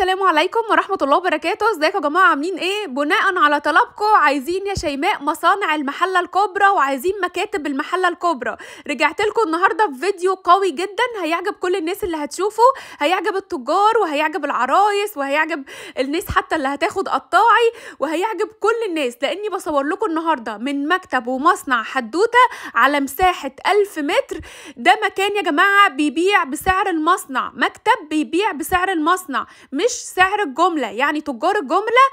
السلام عليكم ورحمة الله وبركاته. ازيكم يا جماعة؟ عاملين إيه؟ بناء على طلبكم عايزين يا شيماء مصانع المحلة الكبرى وعايزين مكاتب المحلة الكبرى. رجعت لكم النهاردة بفيديو قوي جدا. هيعجب كل الناس اللي هتشوفه. هيعجب التجار وهيعجب العرايس وهيعجب الناس حتى اللي هتاخد قطاعي وهيعجب كل الناس. لأني بصور لكم النهاردة من مكتب ومصنع حدوتة على مساحة ألف متر. ده مكان يا جماعة بيبيع بسعر المصنع. مكتب بيبيع بسعر المصنع. مش سعر الجملة. يعني تجار الجملة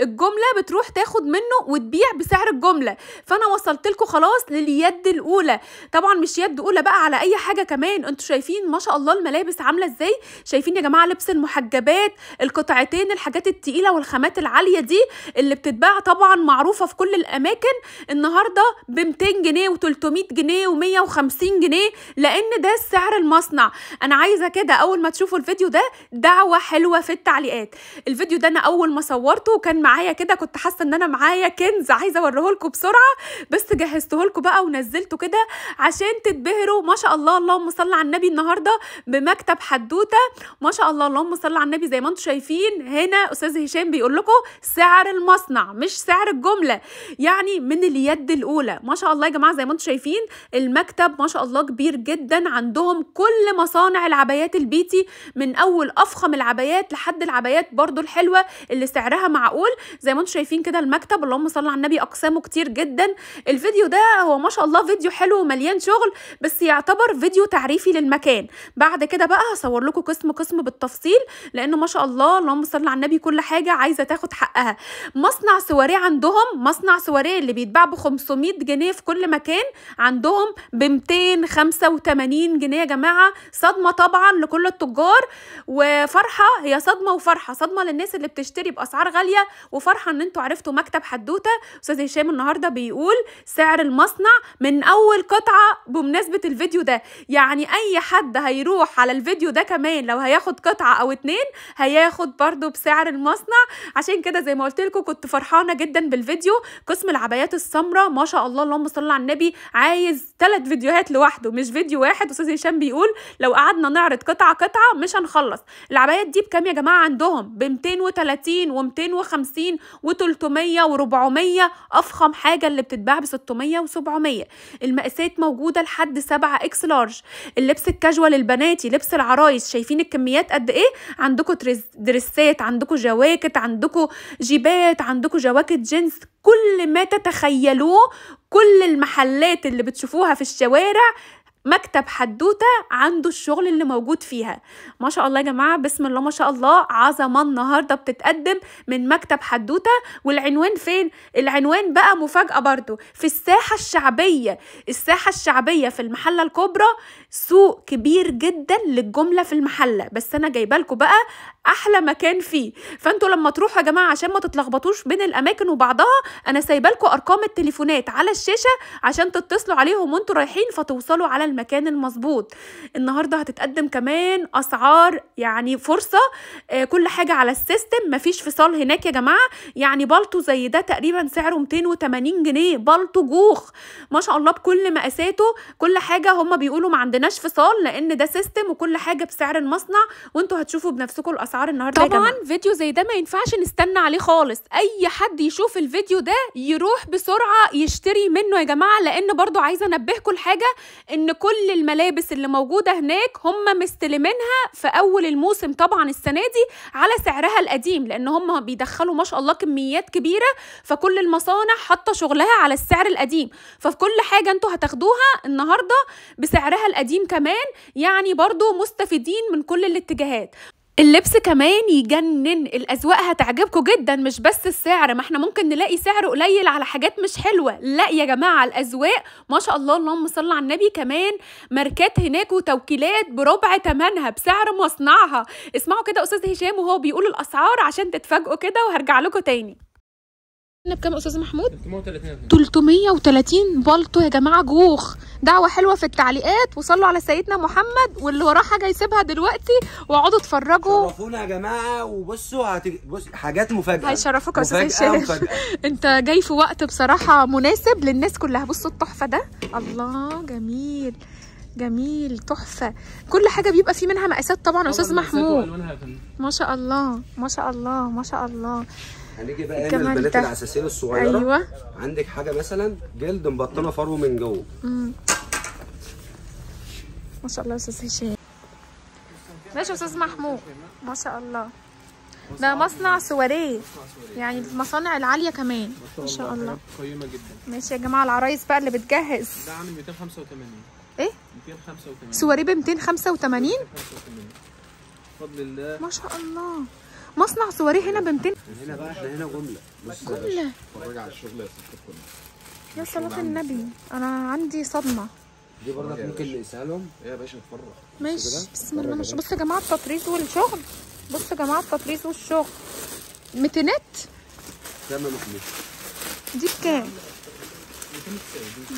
الجملة بتروح تاخد منه وتبيع بسعر الجملة. فأنا وصلت لكم خلاص لليد الأولى. طبعا مش يد أولى بقى على أي حاجة كمان. أنتوا شايفين ما شاء الله الملابس عاملة إزاي؟ شايفين يا جماعة لبس المحجبات القطعتين الحاجات التقيلة والخامات العالية دي اللي بتتباع طبعا معروفة في كل الأماكن. النهاردة ب 200 جنيه و300 جنيه و150 جنيه لأن ده سعر المصنع. أنا عايزة كده أول ما تشوفوا الفيديو ده دعوة حلوة في التعليقات. الفيديو ده أنا أول ما صورته كان معايا كده كنت حاسة إن أنا معايا كنز عايزة أوريه لكم بسرعة بس جهزته لكم بقى ونزلته كده عشان تتبهروا. ما شاء الله اللهم صل على النبي النهارده بمكتب حدوتة. ما شاء الله اللهم صل على النبي زي ما أنتم شايفين. هنا أستاذ هشام بيقول لكم سعر المصنع مش سعر الجملة يعني من اليد الأولى. ما شاء الله يا جماعة زي ما أنتم شايفين المكتب ما شاء الله كبير جدا. عندهم كل مصانع العبايات البيتي من أول أفخم العبايات لحد العبايات برضو الحلوة اللي سعرها معقول. زي ما أنتم شايفين كده المكتب اللهم صل على النبي أقسامه كتير جدا. الفيديو ده هو ما شاء الله فيديو حلو ومليان شغل بس يعتبر فيديو تعريفي للمكان. بعد كده بقى هصور لكم قسم قسم بالتفصيل لأنه ما شاء الله اللهم صل على النبي كل حاجة عايزة تاخد حقها. مصنع سواريه عندهم مصنع سواريه اللي بيتباع ب 500 جنيه في كل مكان عندهم ب 285 جنيه يا جماعة. صدمة طبعا لكل التجار. وفرحة هي صدمة وفرحة صدمة للناس اللي بتشتري بأسعار غالية وفرحة إن أنتوا عرفتوا مكتب حدوتة. أستاذ هشام النهارده بيقول سعر المصنع من أول قطعة بمناسبة الفيديو ده. يعني أي حد هيروح على الفيديو ده كمان لو هياخد قطعة أو اتنين هياخد برضو بسعر المصنع. عشان كده زي ما قلت لكم كنت فرحانة جدا بالفيديو. قسم العبايات السمراء ما شاء الله اللهم صل على النبي عايز ثلاث فيديوهات لوحده مش فيديو واحد. أستاذ هشام بيقول لو قعدنا نعرض قطعة قطعة مش هنخلص. العبايات دي بكام يا جماعة عندهم ب 230 و250 و300 و400 أفخم حاجة اللي بتتباع ب 600 و700 المقاسات موجودة لحد 7 X large. اللبس الكاجوال البناتي لبس العرايس شايفين الكميات قد إيه؟ عندكم دريسات عندكم جواكت عندكم جيبات عندكم جواكت جينز. كل ما تتخيلوه كل المحلات اللي بتشوفوها في الشوارع مكتب حدوتة عنده الشغل اللي موجود فيها. ما شاء الله يا جماعة بسم الله ما شاء الله عظمة النهارده بتتقدم من مكتب حدوتة. والعنوان فين؟ العنوان بقى مفاجأة برضو. في الساحة الشعبية الساحة الشعبية في المحلة الكبرى سوق كبير جدا للجملة في المحلة. بس أنا جايبة لكم بقى أحلى مكان فيه. فأنتوا لما تروحوا يا جماعة عشان ما تتلخبطوش بين الأماكن وبعضها أنا سايبة لكم أرقام التليفونات على الشاشة عشان تتصلوا عليهم وأنتوا رايحين فتوصلوا على المكان المظبوط. النهارده هتتقدم كمان أسعار يعني فرصة آه كل حاجة على السيستم مفيش فصال هناك يا جماعة. يعني بالطو زي ده تقريبا سعره 280 جنيه بالطو جوخ. ما شاء الله بكل مقاساته. كل حاجة هم بيقولوا ما عندناش فصال لأن ده سيستم وكل حاجة بسعر المصنع وأنتوا هتشوفوا بنفسكم الأسعار النهارده طبعا فيديو زي ده ما ينفعش نستنى عليه خالص. أي حد يشوف الفيديو ده يروح بسرعة يشتري منه يا جماعة لأن برضو عايزة انبهكم لحاجه إن كل الملابس اللي موجودة هناك هم مستلمينها في أول الموسم طبعا السنة دي على سعرها القديم لأن هم بيدخلوا ما شاء الله كميات كبيرة فكل المصانع حاطة شغلها على السعر القديم. ففي كل حاجة أنتوا هتاخدوها النهارده بسعرها القديم كمان يعني برضو مستفيدين من كل الاتجاهات. اللبس كمان يجنن الأذواق هتعجبكم جدا مش بس السعر ما إحنا ممكن نلاقي سعر قليل على حاجات مش حلوة. لا يا جماعة الأذواق ما شاء الله اللهم صل على النبي كمان ماركات هناك وتوكيلات بربع ثمنها بسعر مصنعها. اسمعوا كده أستاذ هشام وهو بيقول الأسعار عشان تتفاجئوا كده وهرجع لكم تاني. بكام أستاذ محمود؟ 330 بلطو يا جماعة جوخ. دعوة حلوة في التعليقات. وصلوا على سيدنا محمد واللي وراه حاجة يسيبها دلوقتي واقعدوا اتفرجوا. شرفونا يا جماعة. وبصوا هتج... بص حاجات مفاجأة. هيشرفوك يا أستاذ هشام. انت جاي في وقت بصراحة مناسب للناس كلها. بصوا التحفة ده. الله جميل. جميل تحفة. كل حاجة بيبقى فيه منها مقاسات طبعا يا أستاذ محمود. يا ما شاء الله. ما شاء الله. ما شاء الله. هنيجي بقى هنا البنات ده. العساسين الصغيرة. أيوه. عندك حاجة مثلا؟ جلد مبطنة فرو من جوه. ما شاء الله يا أستاذ هشام. ماشي يا أستاذ محمود. ما شاء الله. ده مصنع سواريه. يعني المصانع العالية كمان. ما شاء الله. قيمة جدا. ماشي يا جماعة العرايس بقى اللي بتجهز. ده عامل 285 إيه؟ 285 سواريه ب 285 285 بفضل الله. ما شاء الله. مصنع سواريه هنا ب 200 هنا بقى إحنا هنا جملة. بص كله اتفرج على الشغل يا ست الكل. يا صلاة النبي. أنا عندي صدمة. دي برضك ممكن نقيسها لهم. إيه يا باشا اتفرج. ماشي. بسم الله ما شاء بصوا يا جماعة التطريز والشغل. بصوا يا جماعة التطريز والشغل. ميتينات كام يا محمود دي بكام؟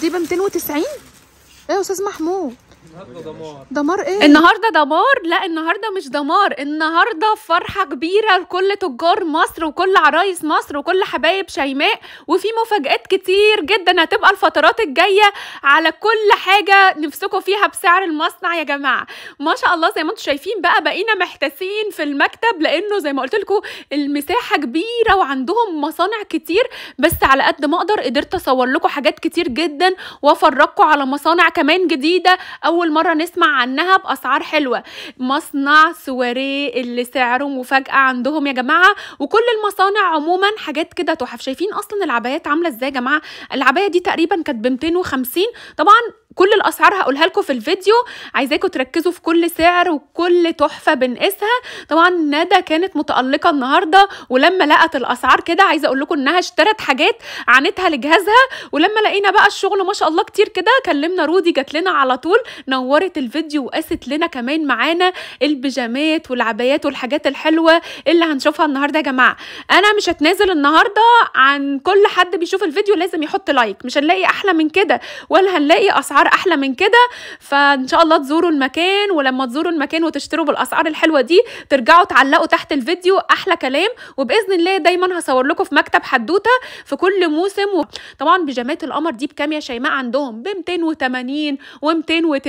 دي ب 290 إيه يا أستاذ محمود؟ النهارده دمار. دمار إيه؟ النهارده دمار؟ لا النهارده مش دمار. النهارده فرحة كبيرة لكل تجار مصر وكل عرايس مصر وكل حبايب شيماء وفي مفاجآت كتير جدا هتبقى الفترات الجاية على كل حاجة نفسكم فيها بسعر المصنع يا جماعة. ما شاء الله زي ما أنتم شايفين بقى بقينا محتاسين في المكتب لأنه زي ما قلت لكم المساحة كبيرة وعندهم مصانع كتير بس على قد ما أقدر قدرت أصور لكم حاجات كتير جدا وأفرجكم على مصانع كمان جديدة أول مرة نسمع عنها بأسعار حلوة. مصنع سواريه اللي سعره مفاجأة عندهم يا جماعة. وكل المصانع عموما حاجات كده تحف. شايفين أصلا العبايات عاملة إزاي يا جماعة؟ العباية دي تقريبا كانت ب 250 طبعا كل الأسعار هقولها لكم في الفيديو. عايزاكم تركزوا في كل سعر وكل تحفة بنقيسها. طبعا ندى كانت متألقة النهارده ولما لقت الأسعار كده عايزة أقول لكم إنها اشترت حاجات عنتها لجهازها. ولما لقينا بقى الشغل ما شاء الله كتير كده كلمنا رودي جات لنا على طول. نورت الفيديو وقاست لنا كمان معانا البيجامات والعبايات والحاجات الحلوة اللي هنشوفها النهارده يا جماعة. أنا مش هتنازل النهارده عن كل حد بيشوف الفيديو لازم يحط like. مش هنلاقي أحلى من كده ولا هنلاقي أسعار أحلى من كده. فإن شاء الله تزوروا المكان ولما تزوروا المكان وتشتروا بالأسعار الحلوة دي ترجعوا تعلقوا تحت الفيديو أحلى كلام. وبإذن الله دايما هصور لكم في مكتب حدوتة في كل موسم. و... طبعا بيجامات القمر دي بكام يا شيماء؟ عندهم ب 280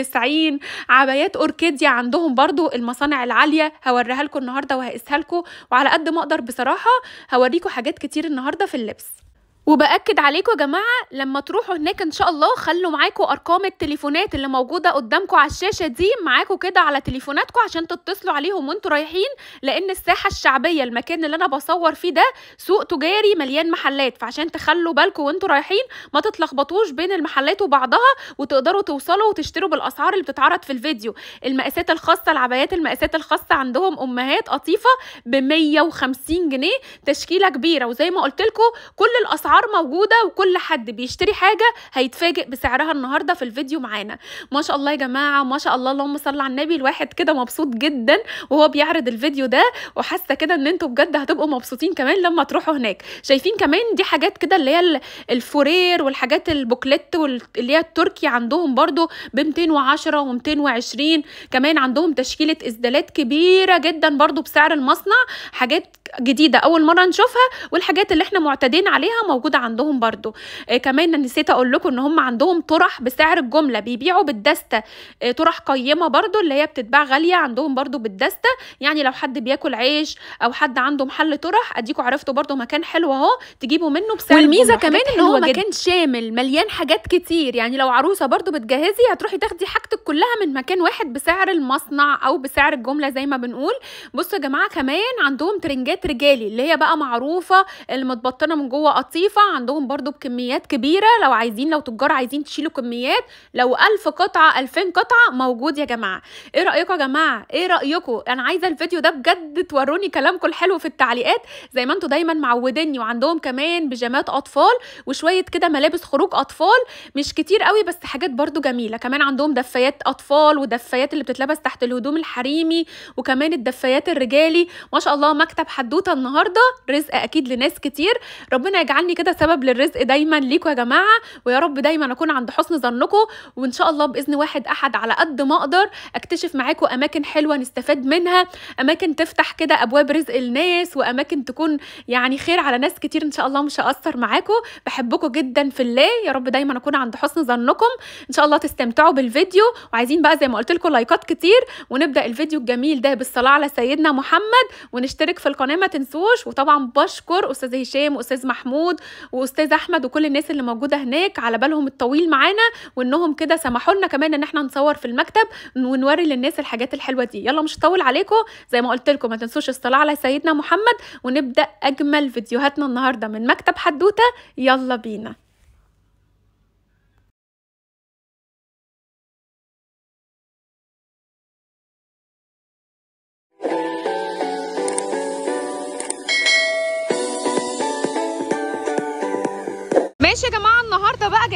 و290 عبايات أوركيديا عندهم برضو المصانع العالية. هوريها لكم النهارده وهقيسها لكم وعلى قد ما أقدر بصراحة هوريكم حاجات كتير النهارده في اللبس. وبأكد عليكم يا جماعة لما تروحوا هناك إن شاء الله خلوا معاكم أرقام التليفونات اللي موجودة قدامكم على الشاشة دي معاكم كده على تليفوناتكم عشان تتصلوا عليهم وأنتوا رايحين لأن الساحة الشعبية المكان اللي أنا بصور فيه ده سوق تجاري مليان محلات فعشان تخلوا بالكم وأنتوا رايحين ما تتلخبطوش بين المحلات وبعضها وتقدروا توصلوا وتشتروا بالأسعار اللي بتتعرض في الفيديو. المقاسات الخاصة العبايات المقاسات الخاصة عندهم أمهات قطيفه ب 150 جنيه تشكيلة كبيرة. وزي ما قلت لكم كل الأسعار موجودة وكل حد بيشتري حاجة هيتفاجئ بسعرها النهارده في الفيديو معانا. ما شاء الله يا جماعة ما شاء الله اللهم صل على النبي. الواحد كده مبسوط جدا وهو بيعرض الفيديو ده وحاسة كده إن أنتوا بجد هتبقوا مبسوطين كمان لما تروحوا هناك. شايفين كمان دي حاجات كده اللي هي ال- ال fourrure والحاجات ال bouclette وال- اللي هي التركي عندهم برضو ب 210 و220 كمان عندهم تشكيلة اسدالات كبيرة جدا برضو بسعر المصنع. حاجات جديدة أول مرة نشوفها والحاجات اللي إحنا معتادين عليها موجودة عندهم برضو. آه كمان نسيت أقول لكم إن هم عندهم طرح بسعر الجملة. بيبيعوا بالدستة. آه طرح قيمة برضو اللي هي بتتباع غالية عندهم برضو بالدستة. يعني لو حد بياكل عيش أو حد عنده محل طرح اديكوا عرفتوا برضو مكان حلو أهو. تجيبوا منه بسعر والميزة. كمان إن هو. مكان شامل مليان حاجات كتير. يعني لو عروسة برضو بتجهزي هتروحي تاخدي حاجتك كلها من مكان واحد بسعر المصنع أو بسعر الجملة زي ما بنقول. بصوا يا جماعة كمان عندهم ترنجات رجالي اللي هي بقى معروفة المتبطنة من جوه قطيفه عندهم برضو بكميات كبيرة. لو عايزين لو تجار عايزين تشيلوا كميات لو 1000 قطعة 2000 قطعة موجود يا جماعة. إيه رأيكم يا جماعة؟ إيه رأيكم؟ أنا عايزة الفيديو ده بجد توروني كلامكم الحلو في التعليقات. زي ما أنتوا دايما معوديني وعندهم كمان بيجامات أطفال وشوية كده ملابس خروج أطفال. مش كتير قوي بس حاجات برضو جميلة. كمان عندهم دفايات أطفال ودفايات اللي بتتلبس تحت الهدوم الحريمي وكمان الدفايات الرجالي. ما شاء الله مكتب حدوتة النهارده رزق أكيد لناس كتير. ربنا يجعلني كده كده سبب للرزق دايما ليكوا يا جماعة ويا رب دايما أكون عند حسن ظنكم وإن شاء الله بإذن واحد أحد على قد ما أقدر أكتشف معاكم أماكن حلوة نستفاد منها أماكن تفتح كده أبواب رزق الناس وأماكن تكون يعني خير على ناس كتير إن شاء الله مش هقصر معاكم. بحبكم جدا في الله يا رب دايما أكون عند حسن ظنكم. إن شاء الله تستمتعوا بالفيديو وعايزين بقى زي ما قلت لكم لايكات كتير ونبدأ الفيديو الجميل ده بالصلاة على سيدنا محمد ونشترك في القناة ما تنسوش. وطبعا بشكر أستاذ هشام واستاذ محمود واستاذ احمد وكل الناس اللي موجوده هناك على بالهم الطويل معانا وانهم كده سمحوا لنا كمان ان إحنا نصور في المكتب ونوري للناس الحاجات الحلوه دي. يلا مش هطول عليكم زي ما قلت لكم ما تنسوش الصلاه على سيدنا محمد ونبدأ أجمل فيديوهاتنا النهارده من مكتب حدوتة. يلا بينا.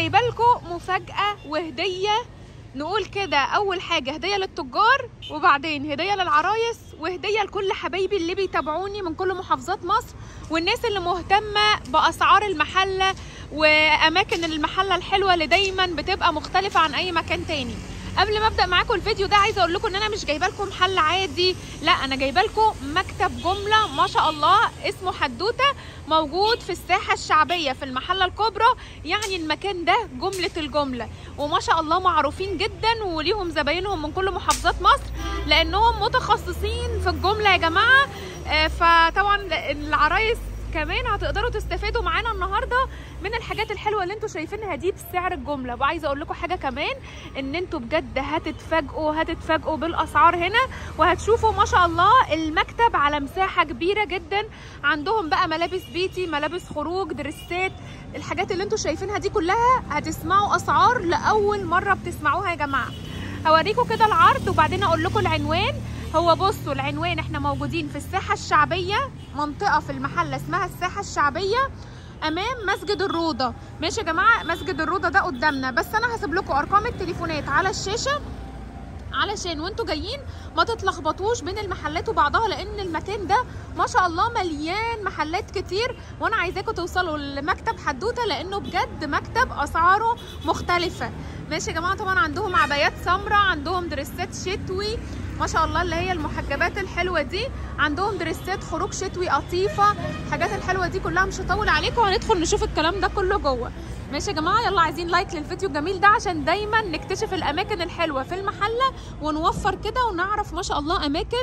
جايبه لكم مفاجأة وهدية. نقول كده أول حاجة هدية للتجار وبعدين هدية للعرايس وهدية لكل حبايبي اللي بيتابعوني من كل محافظات مصر والناس اللي مهتمة بأسعار المحلة وأماكن المحلة الحلوة اللي دايما بتبقى مختلفة عن أي مكان تاني. قبل ما أبدأ معاكم الفيديو ده عايزة أقول لكم إن أنا مش جايبة لكم محل عادي. لا أنا جايبة لكم مكتب جملة ما شاء الله اسمه حدوتة موجود في الساحة الشعبية في المحلة الكبرى يعني المكان ده جملة الجملة. وما شاء الله معروفين جدا وليهم زباينهم من كل محافظات مصر لأنهم متخصصين في الجملة يا جماعة. آه، فطبعا العرايس كمان هتقدروا تستفادوا معانا النهارده من الحاجات الحلوة اللي أنتوا شايفينها دي بسعر الجملة. وعايزة أقول لكم حاجة كمان إن أنتوا بجد هتتفاجئوا هتتفاجئوا بالأسعار هنا وهتشوفوا ما شاء الله المكتب على مساحة كبيرة جدا. عندهم بقى ملابس بيتي ملابس خروج دريسات الحاجات اللي أنتوا شايفينها دي كلها هتسمعوا أسعار لأول مرة بتسمعوها يا جماعة. هوريكم كده العرض وبعدين أقول لكم العنوان. هو بصوا العنوان إحنا موجودين في الساحة الشعبية منطقة في المحل اسمها الساحة الشعبية أمام مسجد الروضة. ماشي يا جماعة؟ مسجد الروضة ده قدامنا. بس أنا هسيب لكم أرقام التليفونات على الشاشة علشان وانتوا جايين ما تتلخبطوش بين المحلات وبعضها لأن المكان ده ما شاء الله مليان محلات كتير. وأنا عايزاكم توصلوا لمكتب حدوتة لأنه بجد مكتب أسعاره مختلفة. ماشي يا جماعة؟ طبعا عندهم عبايات سمراء عندهم دريسات شتوي ما شاء الله اللي هي المحجبات الحلوة دي. عندهم دريسات خروج شتوي قطيفة. الحاجات الحلوة دي كلها مش هطول عليكم وهندخل نشوف الكلام ده كله جوه. ماشي يا جماعة؟ يلا عايزين لايك للفيديو الجميل ده عشان دايما نكتشف الأماكن الحلوة في المحله ونوفر كده ونعرف ما شاء الله أماكن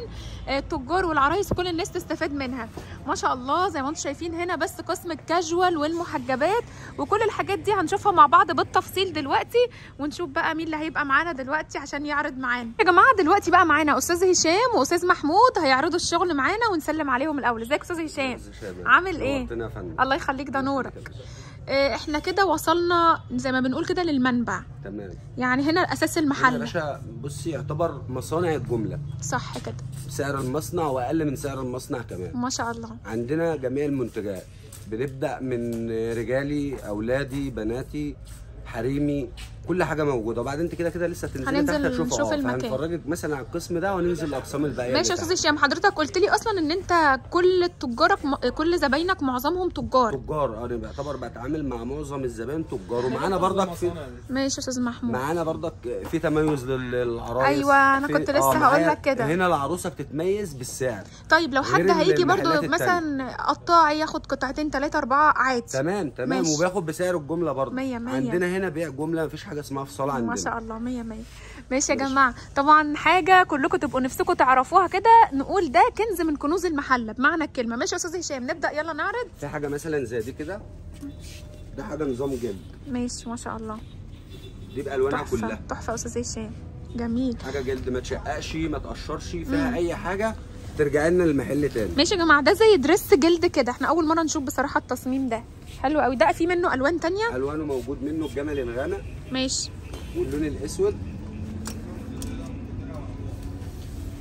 آه، التجار والعرايس كل الناس تستفاد منها. ما شاء الله زي ما أنتم شايفين هنا بس قسم الكاجوال والمحجبات وكل الحاجات دي هنشوفها مع بعض بالتفصيل دلوقتي ونشوف بقى مين اللي هيبقى معانا دلوقتي عشان يعرض معانا. يا جماعة دلوقتي بقى معانا أستاذ هشام وأستاذ محمود هيعرضوا الشغل معانا ونسلم عليهم الأول. إزيك يا أستاذ هشام عامل إيه؟ يا الله يخليك ده نورك. آه، إحنا كده وصلنا زي ما بنقول كده للمنبع. تمام. يعني هنا أساس يا المحل باشا بصي يعتبر مصانع الجملة. صح كده. بسعر المصنع وأقل من سعر المصنع كمان. ما شاء الله. عندنا جميع المنتجات. بنبدأ من رجالي أولادي بناتي حريمي كل حاجة موجودة وبعدين انت كده كده لسه تنزلي هننزل تحت تشوفي آه المكان. فهنفرجك مثلا على القسم ده وهننزل الاقسام الباقيه ماشي يا اللي أستاذ هشام حضرتك قلت لي أصلا إن أنت كل تجارك م... كل زباينك معظمهم تجار تجار أنا بعتبر بتعامل مع معظم الزبائن تجار ومعانا برضك في ماشي يا أستاذ محمود معانا برضك في تميز لل- للعرايس أنا في- كنت لسه معايا- هقول لك كده. هنا العروسة بتتميز بالسعر طيب لو حد هيجي برضو. مثلا قطاع ياخد قطعتين ثلاثة أربعة عادي تمام تمام. وبياخد بسعر الجملة برضه. عندنا هنا بيع جملة مفيش حاجة اسمها فصال عندنا. ما شاء الله مية مية. ماشي يا جماعة. طبعا حاجة كلكم تبقوا نفسكم تعرفوها كده نقول ده كنز من كنوز المحلة. بمعنى الكلمة. ماشي يا أستاذ هشام نبدأ. يلا نعرض. في حاجة مثلا زي دي كده؟ ده حاجة نظام جلد. ماشي ما شاء الله. دي بالوانها كلها. تحفة يا أستاذ هشام. جميل. حاجة جلد ما تشققش ما تقشرش فيها أي حاجة ترجع لنا المحل تاني. ماشي يا جماعة ده زي دريس جلد كده. إحنا أول مرة نشوف بصراحة التصميم ده. حلو قوي. ده في منه ألوان تانية؟ ألوانه موجود منه الجمل الغامق. ماشي. واللون الأسود.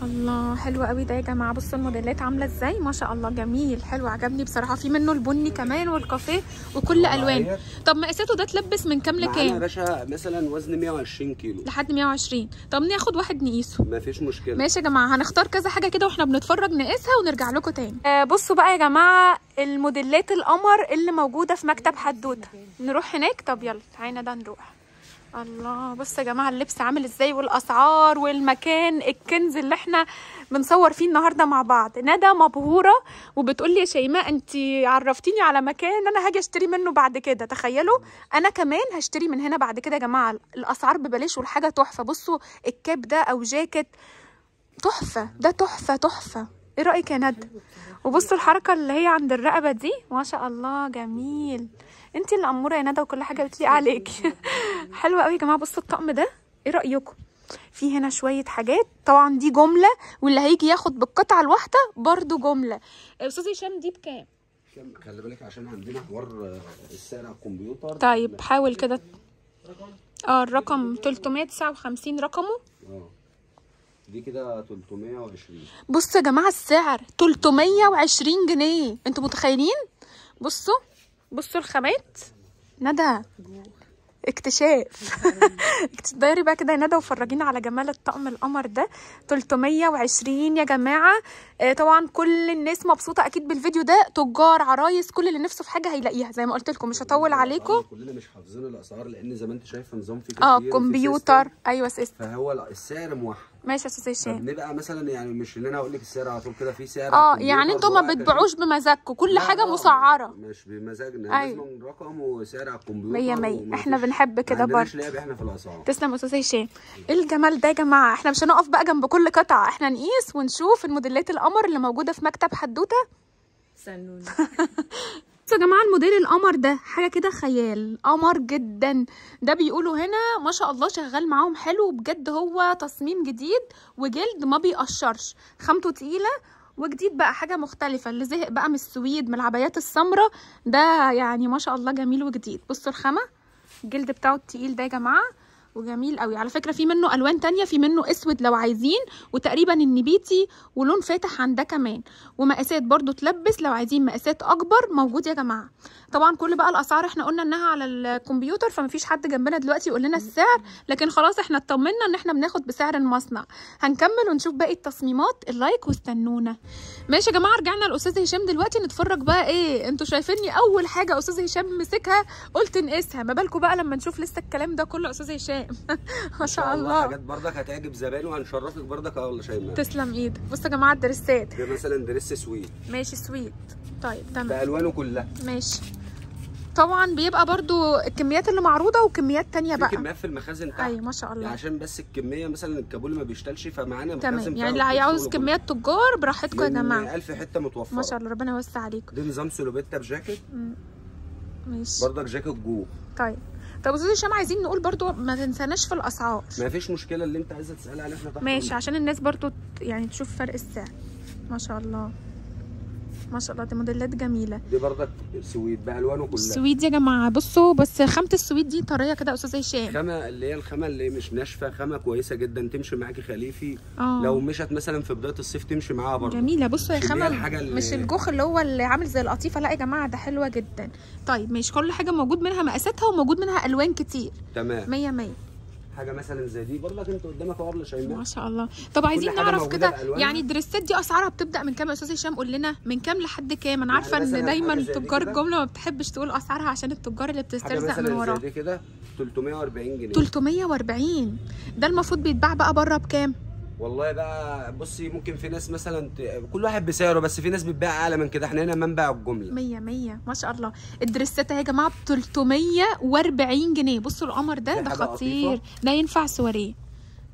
الله حلو قوي ده يا جماعة. بصوا الموديلات عاملة إزاي؟ ما شاء الله جميل حلو عجبني بصراحة. في منه البني كمان والكافيه وكل ألوان. طب مقاساته ده تلبس من كام معانا يا لكام باشا مثلا وزن 120 كيلو. لحد 120 طب ناخد واحد نقيسه. ما فيش مشكلة. ماشي يا جماعة هنختار كذا حاجة كده وإحنا بنتفرج نقيسها ونرجع لكم تاني. آه بصوا بقى يا جماعة الموديلات القمر اللي موجودة في مكتب حدوتة. نروح هناك؟ طب يلا تعالى ده نروح. الله. بص يا جماعة اللبس عامل إزاي؟ والأسعار والمكان الكنز اللي إحنا بنصور فيه النهارده مع بعض. ندى مبهورة وبتقول لي يا شيماء أنت عرفتيني على مكان أنا هاجي أشتري منه بعد كده. تخيلوا أنا كمان هشتري من هنا بعد كده يا جماعة. الأسعار ببلاش والحاجة تحفة. بصوا الكاب ده أو جاكيت تحفة. ده تحفة تحفة. إيه رأيك يا ندى؟ وبصوا الحركة اللي هي عند الرقبة دي. ما شاء الله جميل. انت اللي اموره يا ندى وكل حاجة بتليق عليكي حلوة قوي يا جماعة بصوا الطقم ده إيه رأيكم؟ في هنا شوية حاجات طبعا دي جملة واللي هيجي ياخد بالقطعة الواحدة برضو جملة. أستاذ هشام دي بكام؟ خلي بالك عشان عندنا حوار آه، السعر على الكمبيوتر. طيب حاول كده. آه الرقم 359 رقمه؟ آه. دي كده 320 بصوا يا جماعة السعر 320 جنيه. أنتوا متخيلين؟ بصوا. بصوا الخامات. ندى. اكتشاف. دايري بقى كده يا ندى وفرجينا على جمال الطقم القمر ده. 320 يا جماعة. آه، طبعا كل الناس مبسوطة أكيد بالفيديو ده. تجار عرايس كل اللي نفسه في حاجة هيلاقيها. زي ما قلت لكم مش هطول عليكم. كلنا مش حافظين الأسعار لأن زي ما أنت شايفة نظام فيه آه كمبيوتر. أيوه سيستم فهو السعر موحد. ماشي يا أستاذ هشام. فبنبقى مثلا يعني مش إن أنا أقول لك السعر على طول كده في سعر آه يعني أنتوا ما بتبيعوش بمزاجكم كل لا، حاجة لا، مسعرة. مش بمزاجنا أيوة. لازم رقم وسعر على الكمبيوتر مية مية. وما إحنا فيش- بنحب كده برضه. لعب إحنا في الأسعار. تسلم يا أستاذ هشام. إيه الجمال ده يا جماعة إحنا مش هنقف بقى جنب كل قطعة. إحنا نقيس ونشوف الموديلات القمر اللي موجودة في مكتب حدوتة. استنوني بصوا يا جماعة الموديل القمر ده حاجة كده خيال قمر جدا. ده بيقولوا هنا ما شاء الله شغال معاهم حلو بجد هو تصميم جديد وجلد ما بيقشرش. خامته تقيلة وجديد بقى حاجة مختلفة اللي زهق بقى من السويد من العبايات السمراء. ده يعني ما شاء الله جميل وجديد. بصوا الخامة الجلد بتاعه التقيل ده يا جماعة. وجميل قوي. على فكرة في منه ألوان تانية في منه أسود لو عايزين وتقريبا النبيتي ولون فاتح عن ده كمان. ومقاسات برضو تلبس لو عايزين مقاسات أكبر موجود يا جماعة. طبعا كل بقى الأسعار إحنا قلنا إنها على الكمبيوتر فمفيش حد جنبنا دلوقتي يقول لنا السعر لكن خلاص إحنا اطمنا إن إحنا بناخد بسعر المصنع. هنكمل ونشوف باقي التصميمات. اللايك واستنونا. ماشي يا جماعة رجعنا الاستاذ هشام دلوقتي. نتفرج بقى إيه؟ أنتوا شايفيني أول حاجة أستاذ هشام مسكها. قلت نقيسها. ما بالكم بقى لما نشوف لسه الكلام ده كله أستاذ هشام. ما شاء الله. حاجات برضك هتعجب زبائن وهنشرفك برضك آه والله شيماء تسلم إيدك بصوا يا جماعة الدرسات ده مثلا دريس سويد ماشي سويت. طيب تمام. بالوانه كلها. ماشي. طبعا بيبقى برضو الكميات اللي معروضة وكميات تانية في بقى. كميات في المخازن تحت. أيوه ما شاء يعني الله عشان بس الكمية مثلا الكابولي ما بيشتغلش فمعانا مخازن تمام يعني اللي هيعوز. كميات تجار براحتكم يا جماعة. 1000 حتة متوفرة. ما شاء الله ربنا يوسع عليكم. ده نظام سلوبيتا بجاكيت. ماشي. برضك جاكيت جو طيب. طب أستاذ هشام عايزين نقول برضو ما تنساناش في الأسعار. ما فيش مشكلة اللي انت عايزه تسالي عليه إحنا ماشي. عشان الناس برضو يعني تشوف فرق السعر. ما شاء الله. ما شاء الله دي موديلات جميلة. دي برضك suede بالوانه كلها. السويد يا جماعة بصوا بس خامة ال suede دي طرية كده يا أستاذ هشام. خامة اللي هي الخامة اللي مش ناشفة خامة كويسة جدا تمشي معاكي خريفي. آه. لو مشت مثلا في بداية الصيف تمشي معاها برضه. جميلة بصوا يا هي خامة اللي- مش الجوخ اللي هو اللي عامل زي القطيفة لا يا جماعة ده حلوة جدا. طيب ماشي كل حاجة موجود منها مقاساتها وموجود منها ألوان كتير. تمام. مية مية. حاجة مثلا زي دي برضك انت قدامك يا شيماء ما شاء الله. طب عايزين نعرف كده. يعني الدريسات دي أسعارها بتبدأ من كام يا أستاذ هشام؟ قول لنا من كام لحد كام؟ أنا يعني عارفة إن دايما كده. الجملة ما بتحبش تقول أسعارها عشان التجار اللي بتسترزق من وراها كده 340 جنيه. 340 ده المفروض بيتباع بقى بره بكام؟ والله بقى بصي ممكن في ناس مثلا ت... كل واحد بسعره بس في ناس بتبيع أعلى من كده. إحنا هنا منبع الجملة. مية مية. ما شاء الله. الدريسات اهي يا جماعة ب 340 جنيه. بصوا القمر ده ده خطير. ده ينفع سواريه.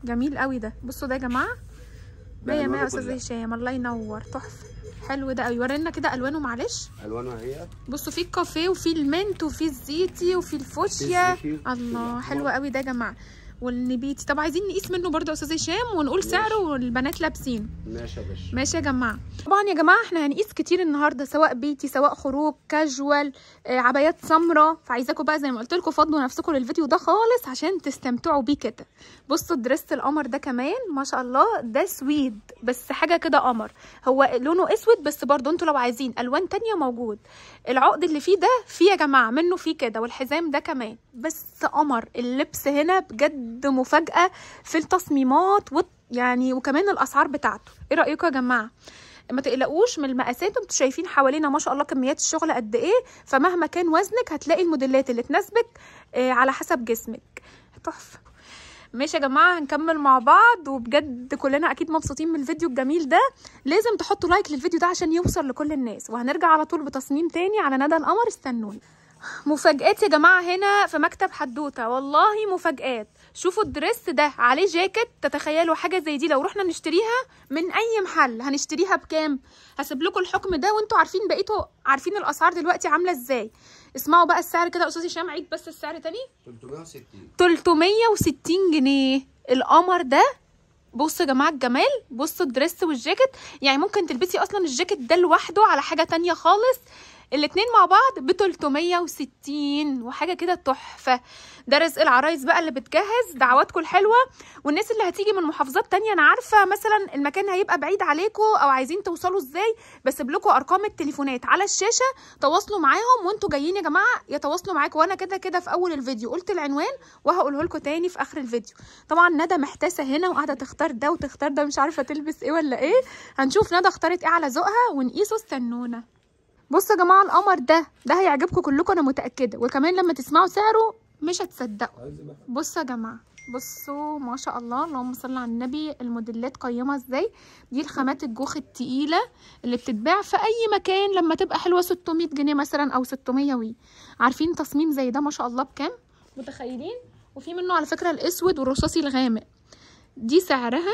جميل قوي ده. بصوا ده يا جماعة. مية مية بألوانه يا أستاذ. هشام. الله ينور. تحفة. حلو ده قوي. ورينا كده ألوانه معلش. الوانها هي؟ بصوا في الكافيه وفي المنت وفي الزيتي وفي الفوشيا. الله. حلو قوي ده يا جماعة. والنبيتي طب عايزين نقيس منه برضه يا أستاذ هشام ونقول ماشي. سعره والبنات لابسين. ماشي يا باشا. ماشي يا جماعة. طبعا يا جماعة إحنا هنقيس كتير النهارده سواء بيتي سواء خروج كاجوال آه، عبايات سمراء فعايزاكم بقى زي ما قلت لكم فضوا نفسكم للفيديو ده خالص عشان تستمتعوا بيه كده. بصوا الدريس القمر ده كمان ما شاء الله ده سويد بس حاجة كده قمر. هو لونه أسود بس برضه أنتوا لو عايزين ألوان تانية موجود. العقد اللي فيه ده فيه يا جماعة منه فيه كده والحزام ده كمان. بس قمر اللبس هنا بجد مفاجأة في التصميمات يعني وكمان الأسعار بتاعته. إيه رأيكم يا جماعة؟ ما تقلقوش من المقاسات أنتوا شايفين حوالينا ما شاء الله كميات الشغل قد إيه فمهما كان وزنك هتلاقي الموديلات اللي تناسبك آه، على حسب جسمك. تحفة. ماشي يا جماعة هنكمل مع بعض. وبجد كلنا أكيد مبسوطين من الفيديو الجميل ده. لازم تحطوا لايك للفيديو ده عشان يوصل لكل الناس. وهنرجع على طول بتصميم تاني على ندى القمر استنوني مفاجآت يا جماعة هنا في مكتب حدوتة. والله مفاجآت. شوفوا الدريس ده عليه جاكيت. تتخيلوا حاجة زي دي؟ لو رحنا نشتريها من أي محل هنشتريها بكام؟ هسيب لكم الحكم ده وانتوا عارفين بقيتوا عارفين الأسعار دلوقتي عاملة إزاي. اسمعوا بقى السعر كده يا أستاذ هشام عيد بس السعر تاني. 360 360 جنيه. القمر ده بصوا يا جماعة الجمال بصوا الدريس والجاكيت. يعني ممكن تلبسي أصلا الجاكيت ده لوحده على حاجة تانية خالص. الاتنين مع بعض ب 360 وحاجة كده تحفة. ده رزق العرايس بقى اللي بتجهز دعواتكم الحلوة. والناس اللي هتيجي من محافظات تانية أنا عارفة مثلا المكان هيبقى بعيد عليكم أو عايزين توصلوا إزاي بسيب لكم أرقام التليفونات. على الشاشة تواصلوا معاهم وأنتوا جايين يا جماعة يتواصلوا معاكم. وأنا كده كده في أول الفيديو قلت العنوان وهقوله لكم تاني في آخر الفيديو. طبعا ندى محتاسة هنا وقاعدة تختار ده وتختار ده مش عارفة تلبس إيه ولا إيه. هنشوف ندى اختارت إيه على ذوقها ونقيسه استنونا. بصوا يا جماعة القمر ده ده هيعجبكم كلكم أنا متأكدة. وكمان لما تسمعوا سعره مش هتصدقوا. بصوا يا جماعة بصوا ما شاء الله اللهم صل على النبي. الموديلات قيمة إزاي؟ دي الخامات الجوخ التقيلة اللي بتتباع في أي مكان لما تبقى حلوة 600 جنيه مثلا أو 600 وي. عارفين تصميم زي ده ما شاء الله بكام؟ متخيلين؟ وفي منه على فكرة الأسود والرصاصي الغامق. دي سعرها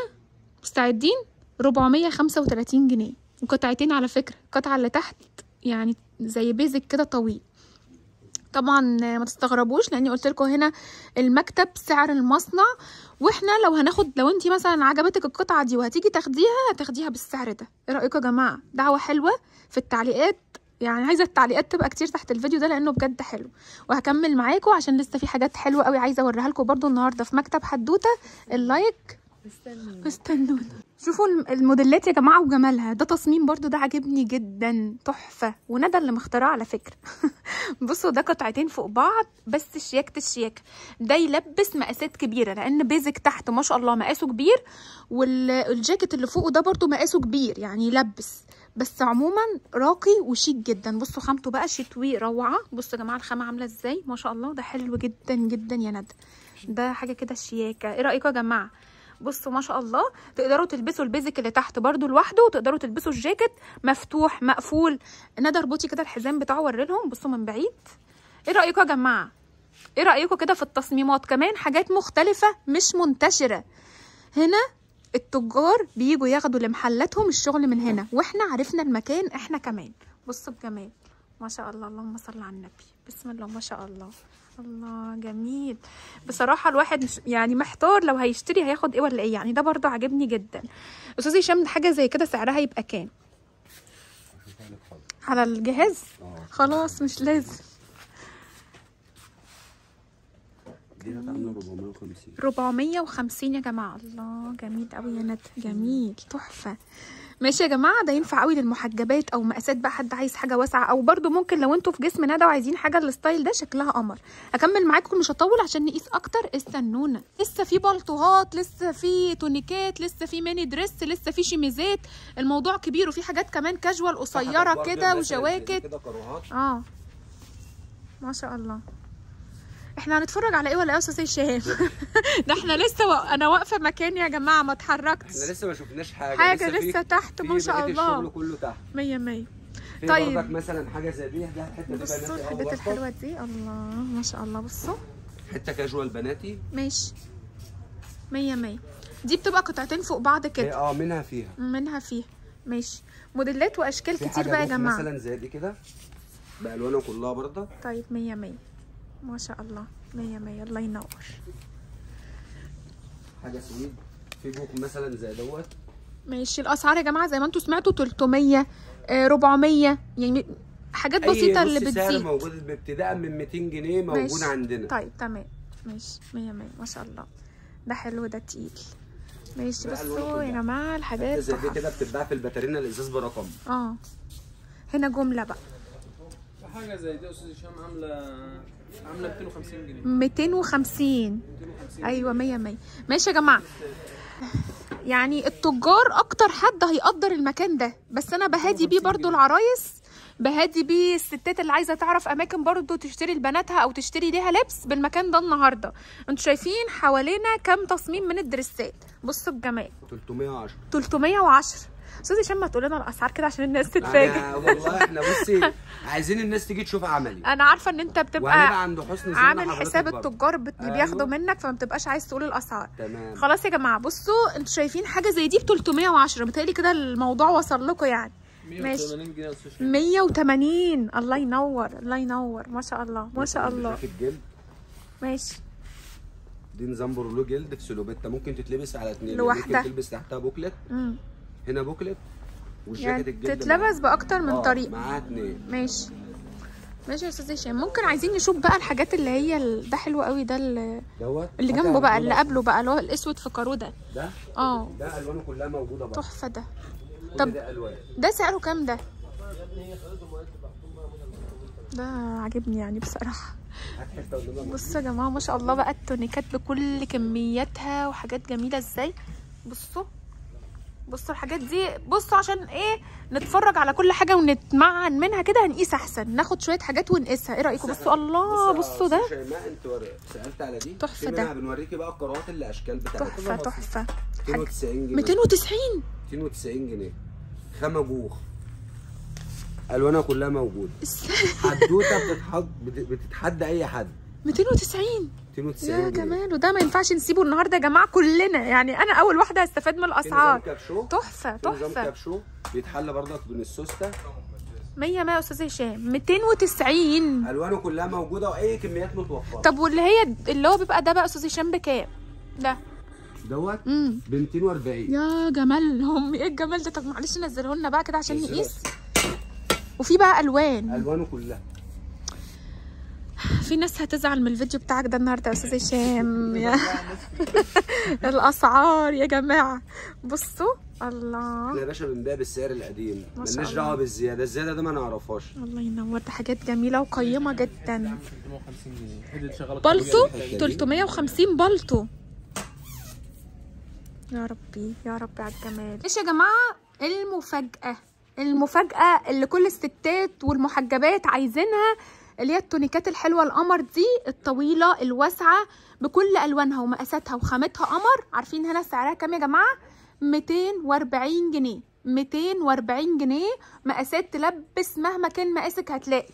مستعدين؟ 435 جنيه. وقطعتين على فكرة القطعه اللي تحت يعني زي بيزك كده طويل. طبعا ما تستغربوش لأني قلت لكم هنا المكتب سعر المصنع وإحنا لو هناخد لو انت مثلا عجبتك القطعة دي وهتيجي تاخديها هتاخديها بالسعر ده. إيه رأيكم يا جماعة؟ دعوة حلوة في التعليقات. يعني عايزة التعليقات تبقى كتير تحت الفيديو ده لأنه بجد حلو. وهكمل معاكم عشان لسه في حاجات حلوة قوي عايزة أوريها لكم برده النهارده في مكتب حدوتة. اللايك استنونا. شوفوا الم- الموديلات يا جماعة وجمالها. ده تصميم برضو ده عاجبني جدا. تحفة. وندى اللي مختاراه على فكرة. بصوا ده قطعتين فوق بعض بس شياكه الشياكه ده يلبس مقاسات كبيرة لأن بيزك تحت ما شاء الله مقاسه كبير والجاكيت اللي فوقه ده برضو مقاسه كبير يعني يلبس. بس عموما راقي وشيك جدا. بصوا خامته بقى شتوي روعة. بصوا يا جماعة الخامة عاملة إزاي؟ ما شاء الله ده حلو جدا جدا يا ندى. ده حاجة كده شياكة. إيه رايكم يا جماعة؟ بصوا ما شاء الله تقدروا تلبسوا البيزك اللي تحت برضو لوحده وتقدروا تلبسوا الجاكيت مفتوح مقفول. ندى اربطي كده الحزام بتاعه وري لهم بصوا من بعيد. إيه رايكم يا جماعة؟ إيه رايكم كده في التصميمات؟ كمان حاجات مختلفة مش منتشرة. هنا التجار بيجوا ياخدوا لمحلاتهم الشغل من هنا وإحنا عرفنا المكان إحنا كمان. بصوا الجمال ما شاء الله اللهم صل على النبي. بسم الله ما شاء الله. الله جميل. بصراحة الواحد مش يعني محتار لو هيشتري هياخد إيه ولا إيه. يعني ده برضو عاجبني جدا. أستاذ هشام حاجة زي كده سعرها يبقى كام؟ على الجهاز؟ خلاص مش لازم. دي هتعمل 450 450 يا جماعة. الله جميل قوي يا ندى جميل تحفة. ماشي يا جماعة ده ينفع قوي للمحجبات أو مقاسات بقى حد عايز حاجة واسعة أو برضو ممكن لو أنتوا في جسم ندى وعايزين حاجة ال style ده شكلها قمر. هكمل معاكم مش هطول عشان نقيس أكتر استنونا لسه في بلطوهات لسه في تونيكات لسه في mini dress لسه في شيميزات. الموضوع كبير وفي حاجات كمان كاجوال قصيرة كده وجواكت. آه. ما شاء الله. إحنا هنتفرج على إيه ولا إيه يا أستاذ هشام؟ ده إحنا لسه و... أنا واقفة مكاني يا جماعة ما اتحركتش. إحنا لسه ما شفناش حاجة. حاجة في- لسه تحت ما شاء الله. الشغل كله تحت. مية مية. في طيب. برضك مثلا حاجة زي دي ده حتة دي بصوا الحاجات برضك. الحلوة دي الله ما شاء الله. بصوا. حتة كاجوال بناتي. ماشي. مية مية. دي بتبقى قطعتين فوق بعض هي كده. آه منها فيها. منها فيها. ماشي. موديلات وأشكال كتير بقى يا جماعة. مثلا زي دي كده بالوانها كلها برضه. طيب مية مية. ما شاء الله. مية مية. الله ينور. حاجة سويد. في بوك مثلا زي دوت. ماشي. الأسعار يا جماعة زي ما أنتم سمعتوا 300 آه، 400 يعني حاجات بسيطة اللي سعر بتزيد. موجود ابتداء من 200 جنيه موجود ماشي. عندنا. طيب تمام. ماشي. مية مية. ما شاء الله. ده حلو ده تقيل. ماشي. بصوا يا. جماعة الحاجات زي دي. كده بتتباع في الباترينا الإزاز برقم. آه. هنا جملة بقى. في حاجة زي دي يا أستاذ هشام عاملة عاملة 250 جنيه. 250 250 أيوه مية مية. ماشي يا جماعة. يعني التجار أكتر حد هيقدر المكان ده. بس أنا بهادي بيه برضو العرايس. بهادي بيه الستات اللي عايزة تعرف أماكن برضو تشتري لبناتها أو تشتري ليها لبس بالمكان ده النهارده. أنتوا شايفين حوالينا كام تصميم من الدريسات؟ بصوا الجمال 310 310 أستاذ هشام ما تقول لنا الأسعار كده عشان الناس تتفاجئ. أنا والله إحنا بصي عايزين الناس تيجي تشوف عملي. أنا عارفة إن أنت بتبقى عند حسن عامل حساب. التجار اللي أيوة. بياخدوا منك فما بتبقاش عايز تقول الأسعار. تمام. خلاص يا جماعة بصوا أنتوا شايفين حاجة زي دي ب 310 بتهيألي كده الموضوع وصل لكم يعني. 180 جنيه يا أستاذ هشام 180 الله ينور الله ينور. ما شاء الله ما شاء الله. ماشي. دي نظام برولو جلد في سلوبيتا. ممكن تتلبس على اتنين. لوحدها. ممكن تلبس تحتها بوكلت. امم هنا بوكلت والجاكيت يعني تتلبس بأكتر من آه، طريقة. معاها اتنين. ماشي. ماشي يا أستاذ هشام. ممكن عايزين نشوف بقى الحاجات اللي هي ال- ده حلو قوي ده اللي حتى جنبه بقى اللي قبله بقى اللي هو الأسود في كاروه ده؟ ده آه. ده ألوانه كلها موجودة بقى. تحفة ده. طب- ده ألوان. ده سعره كام ده؟ ده عاجبني يعني بصراحة. بصوا يا جماعة ما شاء الله بقى التونيكات بكل كمياتها وحاجات جميلة. إزاي؟ بصوا. بصوا الحاجات دي بصوا عشان إيه نتفرج على كل حاجة ونتمعن منها كده هنقيس أحسن. ناخد شوية حاجات ونقيسها. إيه رأيكم؟ بصوا الله بصوا ده. شيماء انت سألت على دي. تحفة في ده. بنوريكي بقى القراءات الاشكال بتاعتها. تحفة تحفة. 290 جنيه. 290 290 جنيه. خامه بوخ ألوانها كلها موجودة. حدوتة بتتحد بت- بتتحدى أي حد. 290 290 يا جمال وده ما ينفعش نسيبه النهارده يا جماعة كلنا. يعني أنا أول واحدة هستفاد من نظام الاسعار تحفة نظام تحفة. كابشو بيتحل برضك من السوستة. 100 100 يا أستاذ هشام. 290 ألوانه كلها موجودة وأي كميات متوفرة. طب واللي هي اللي هو بيبقى ده بقى أستاذ هشام بكام؟ ده. دوت ب 240 يا جمالهم إيه الجمال ده؟ طب معلش نزله لنا بقى كده عشان. نقيس. وفي بقى ألوان. ألوانه كلها. في ناس هتزعل من الفيديو بتاعك ده النهارده يا أستاذ هشام. يا الأسعار يا جماعة. بصوا الله. يا باشا بنبيع بالسعر القديم. ما شاء مالناش. دعوة بالزيادة. الزيادة ده ما نعرفهاش. الله ينور. ده حاجات جميلة وقيمة جدا. 350 جنيه هي اللي شغاله بلطو؟ الحتة دي. 350 بلطو. يا ربي يا ربي على الجمال. إيش يا جماعة. المفاجأة. المفاجأة اللي كل الستات والمحجبات عايزينها اللي هي التونيكات الحلوة القمر دي الطويلة الواسعة بكل ألوانها ومقاساتها وخامتها قمر. عارفين هنا سعرها كام يا جماعة؟ 240 جنيه. 240 جنيه. مقاسات تلبس مهما كان مقاسك هتلاقي.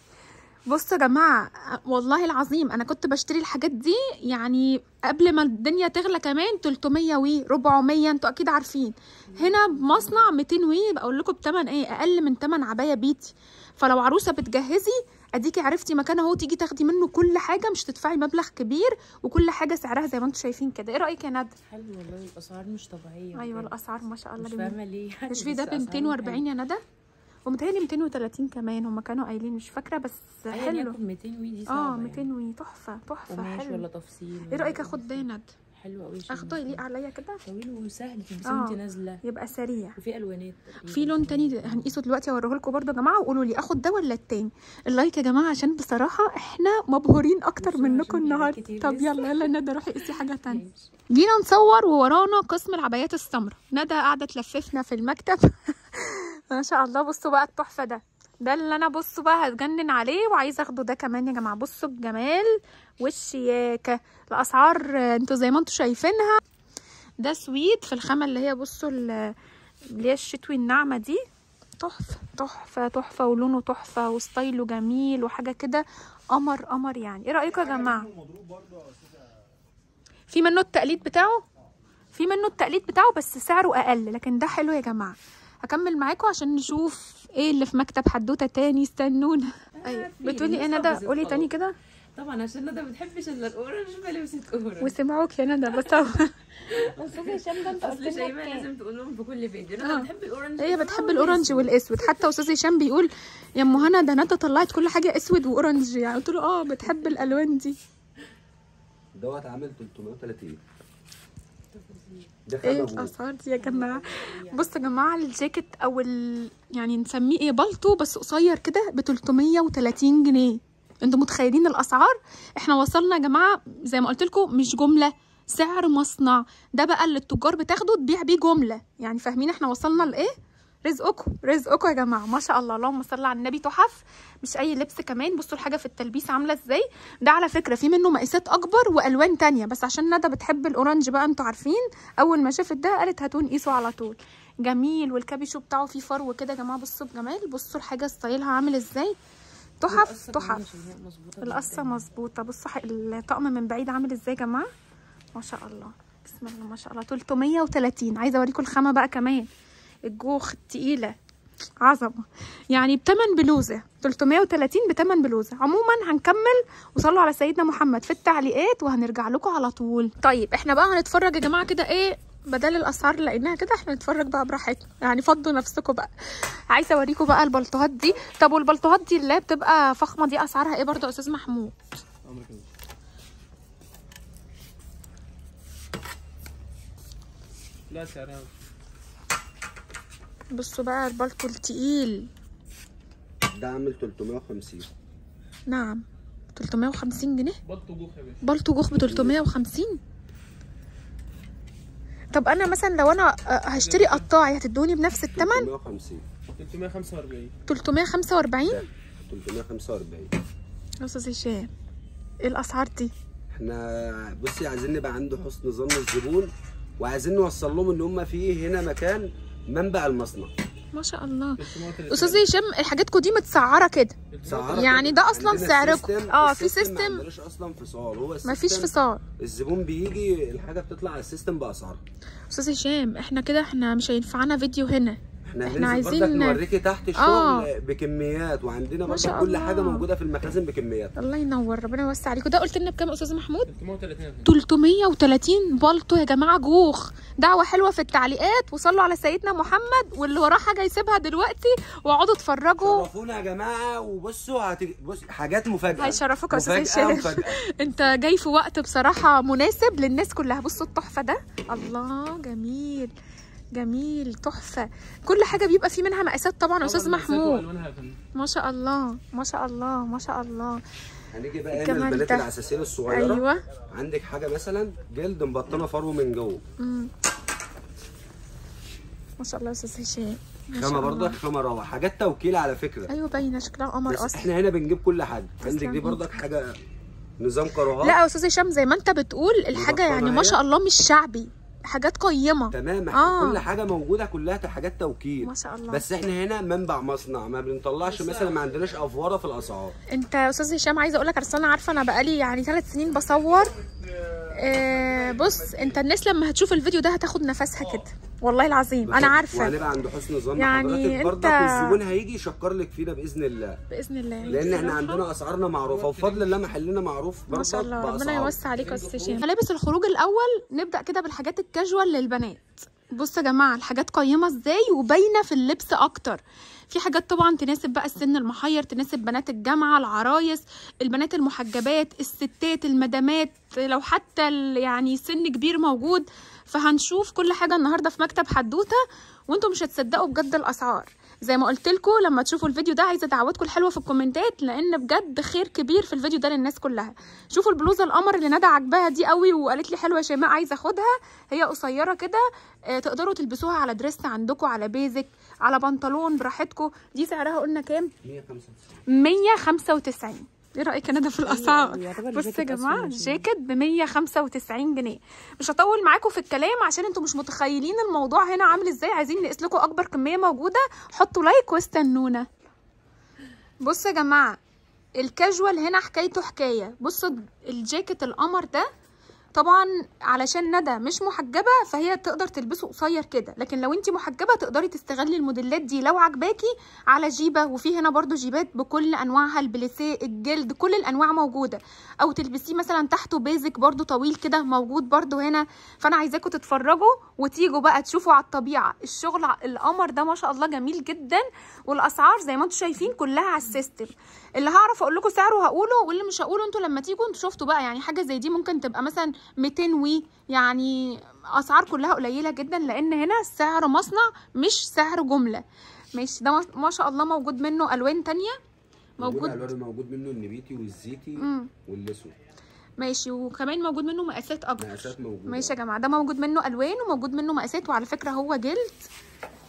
بصوا يا جماعة والله العظيم أنا كنت بشتري الحاجات دي يعني قبل ما الدنيا تغلى كمان 300 وي 400 أنتوا أكيد عارفين. هنا بمصنع 200 وي بقول لكم بتمن إيه؟ أقل من تمن عباية بيتي. فلو عروسة بتجهزي أديكي عرفتي مكان أهو تيجي تاخدي منه كل حاجة مش تدفعي مبلغ كبير وكل حاجة سعرها زي ما أنتوا شايفين كده. إيه رأيك يا ندى؟ حلو والله الأسعار مش طبيعية أيوة بجد. الأسعار ما شاء الله مش فاهمة ليه يعني مش في ده ب أسعارهم 240 يا ندى؟ ومتهيألي 230 كمان هما كانوا قايلين مش فاكرة بس حلو. أيا حلو. يكن 200 وي دي آه صعبه 200 وي تحفة تحفة قماش حلو. ولا تفصيل إيه رأيك آخد ده يا ندى حلو قوي اخده يليق عليا كده؟ طويل وسهل تلبسيه آه. وانت نازلة. يبقى سريع. وفي ألوانات. في لون تاني هنقيسه دلوقتي اوريه لكم برده يا جماعة وقولوا لي آخد ده ولا التاني؟ ال like يا جماعة عشان بصراحة إحنا مبهورين أكتر منكم النهارده. طب. يلا يلا ندى روحي قيسي حاجة تانية. جينا نصور وورانا قسم العبايات السمراء. ندى قاعدة تلففنا في المكتب. ما شاء الله بصوا بقى التحفة ده. ده اللي أنا بصوا بقى هتجنن عليه وعايزة أخده ده كمان يا جماعة. بصوا الجمال والشياكه الأسعار أنتوا زي ما أنتوا شايفينها. ده سويت في الخامة اللي هي بصوا ال- اللي هي الشتوي الناعمة دي. تحفة تحفة تحفة ولونه تحفة وستايله جميل وحاجة كده قمر قمر يعني. إيه رايكم يا جماعة؟ في منه التقليد بتاعه؟ في منه التقليد بتاعه بس سعره أقل لكن ده حلو يا جماعة. هكمل معاكم عشان نشوف إيه اللي في مكتب حدوتة تاني؟ استنونا. أيوه. بتقولي إيه ندى قولي تاني. كده. طبعا عشان ندى ما بتحبش إلا ال orange فلبست orange وسمعوك يا ندى بس أستاذ هشام ده أنت أصل شيماء لازم تقول لهم في كل فيديو. آه. ندى بتحب ال orange؟ هي بتحب ال orange والأسود. حتى أستاذ هشام بيقول يا ام هنا ده ندى طلعت كل حاجة أسود و orange. يعني قلت له آه بتحب الألوان دي. دوت عامل 330 ده إيه. الاسعار دي يا جماعة؟ بصوا يا جماعة الجاكيت أو ال... يعني نسميه إيه بالطو بس قصير كده ب 330 جنيه. أنتوا متخيلين الأسعار؟ إحنا وصلنا يا جماعة زي ما قلت لكم مش جملة سعر مصنع. ده بقى اللي التجار بتاخده تبيع بيه جملة. يعني فاهمين إحنا وصلنا لإيه؟ رزقكم رزقكم يا جماعة. ما شاء الله. اللهم صل على النبي. تحف. مش أي لبس كمان. بصوا الحاجة في التلبيس عاملة إزاي. ده على فكرة في منه مقاسات أكبر وألوان تانية. بس عشان ندى بتحب الاورنج بقى أنتوا عارفين. أول ما شافت ده قالت هاتوا نقيسه على طول. جميل. والكابيشو بتاعه فيه فرو كده يا جماعة. بصوا بجمال. بصوا الحاجة style ها عامل إزاي. تحف تحف. القصة مظبوطة. بصوا الطقم من بعيد عامل إزاي يا جماعة. ما شاء الله. بسم الله ما شاء الله. 330 عايزة أوريكم الخامة بقى كمان. الجوخ التقيله عظمة. يعني بتمن بلوزة. 330 بتمن بلوزة. عموما هنكمل وصلوا على سيدنا محمد في التعليقات وهنرجع لكم على طول. طيب إحنا بقى هنتفرج يا جماعة كده إيه بدل الأسعار اللي لقيناها كده إحنا نتفرج بقى براحتنا. يعني فضوا نفسكم بقى. عايزة أوريكم بقى البلطوهات دي. طب والبلطوهات دي اللي بتبقى فخمة دي أسعارها إيه برضو يا أستاذ محمود؟ عمرك لا سعرها بصوا بقى البلطو التقيل. ده عامل 350 نعم. 350 جنيه. بلطو جوخ يا باشا. بلطو جوخ ب 350 طب أنا مثلا لو أنا هشتري قطاعي هتدوني بنفس الثمن 350 345 345 ده 345 يا أستاذ هشام إيه الأسعار دي؟ إحنا بصي عايزين نبقى عنده حسن ظن الزبون وعايزين نوصل لهم إن هم في هنا مكان منبع المصنع. ما شاء الله. 330 أستاذ هشام حاجاتكم دي متسعره كده. يعني. ده أصلاً عندنا سعركم. آه، في system. ما عندناش أصلا فصال. هو ما فيش ال system- فصال. الزبون بيجي الحاجة بتطلع على ال system بأسعار. أستاذ هشام إحنا كده إحنا مش هينفعنا فيديو هنا. إحنا هننزل عايزين- برضك نوريكي تحت الشغل آه. بكميات وعندنا ما شاء برضك كل حاجة. موجودة في المخازن بكميات. الله ينور ربنا يوسع عليكم. ده قلت لنا بكام يا أستاذ محمود؟ 330 330 بلطو يا جماعة جوخ. دعوة حلوة في التعليقات وصلوا على سيدنا محمد واللي وراه حاجة يسيبها دلوقتي واقعدوا اتفرجوا. شرفونا يا جماعة وبصوا هت... بص حاجات مفاجأة. هيشرفوك يا أستاذ هشام. انت جاي في وقت بصراحة مناسب للناس كلها. بصوا التحفة ده. الله جميل. جميل تحفة. كل حاجة بيبقى فيه منها مقاسات طبعا يا أستاذ محمود. ما شاء الله ما شاء الله ما شاء الله. هنيجي بقى هنا البنات. العساسين الصغيرة. أيوه. عندك حاجة مثلا؟ جلد مبطنه فرو من جوه مم. ما شاء الله يا أستاذ هشام. خامة الله. برضك خامة روعة. حاجات توكيل على فكرة. أيوه باينة شكلها قمر بس أصلا إحنا هنا بنجيب كل حاجة. عندك دي برضك حاجة نظام كروهات لا يا أستاذ هشام زي ما أنت بتقول الحاجة يعني ما شاء الله مش شعبي. حاجات قيمة. تمام آه. كل حاجة موجودة كلها حاجات توكيل. ما شاء الله. بس إحنا هنا منبع مصنع ما بنطلعش مثلا ما عندناش افوره في الأسعار. انت يا أستاذ هشام عايزة أقول لك أنا عارفة أنا بقالي يعني ثلاث سنين بصور. آه بص انت الناس لما هتشوف الفيديو ده هتاخد نفسها كده. والله العظيم أنا عارفة. وهنبقى عند حسن ظن يعني حضرتك برضك انت- والزبون هيجي يشكر لك فينا بإذن الله. بإذن الله. لأن إحنا. عندنا أسعارنا معروفة وبفضل الله محلنا معروف ما شاء الله ربنا. يوسع عليك يا أستاذ ملابس الخروج الأول نبدأ كده بالحاجات الكاجوال للبنات. بصوا يا جماعة الحاجات قيمة إزاي وباينة في اللبس أكتر. في حاجات طبعا تناسب بقى السن المحير تناسب بنات الجامعة العرايس البنات المحجبات الستات المدامات لو حتى يعني سن كبير موجود. فهنشوف كل حاجة النهارده في مكتب حدوتة وأنتم مش هتصدقوا بجد الأسعار. زي ما قلت لكم لما تشوفوا الفيديو ده عايزة دعواتكم الحلوة في الكومنتات لأن بجد خير كبير في الفيديو ده للناس كلها. شوفوا البلوزة القمر اللي ندى عجباها دي قوي وقالت لي حلوة يا شيماء عايزة أخدها. هي قصيرة كده آه، تقدروا تلبسوها على دريس عندكم على بيزك على بنطلون براحتكم. دي سعرها قلنا كام؟ 195 195 إيه رأيك يا ندى في الأسعار؟ يعتبر بص يا جماعة. الجاكيت ب 195 جنيه. مش هطول معاكم في الكلام عشان أنتوا مش متخيلين الموضوع هنا عامل إزاي. عايزين نقيس لكم أكبر كمية موجودة. حطوا لايك واستنونا. بصوا يا جماعة الكاجوال هنا حكايته حكاية. بصوا الجاكيت القمر ده طبعا علشان ندى مش محجبة فهي تقدر تلبسه قصير كده. لكن لو انت محجبة تقدري تستغلي الموديلات دي. لو عجباكي على جيبة وفي هنا برضو جيبات بكل أنواعها البليسيه الجلد كل الأنواع موجودة. أو تلبسيه مثلا تحته basic برضو طويل كده موجود برضو هنا. فأنا عايزاكم تتفرجوا وتيجوا بقى تشوفوا على الطبيعة. الشغل القمر ده ما شاء الله جميل جدا والأسعار زي ما أنتم شايفين كلها على ال system. اللي هعرف أقول لكم سعره هقوله واللي مش هقوله أنتوا لما تيجوا أنتوا شفتوا بقى يعني حاجة زي دي ممكن تبقى مثلا 200 وي يعني أسعار كلها قليلة جدا لأن هنا سعر مصنع مش سعر جملة. ماشي ده ما- شاء الله موجود منه ألوان تانية. موجود ألوان موجود منه النبيتي والزيتي. والأسود. ماشي وكمان موجود منه مقاسات اكبر مقاسات موجودة. ماشي يا جماعة ده موجود منه ألوان وموجود منه مقاسات وعلى فكرة هو جلد.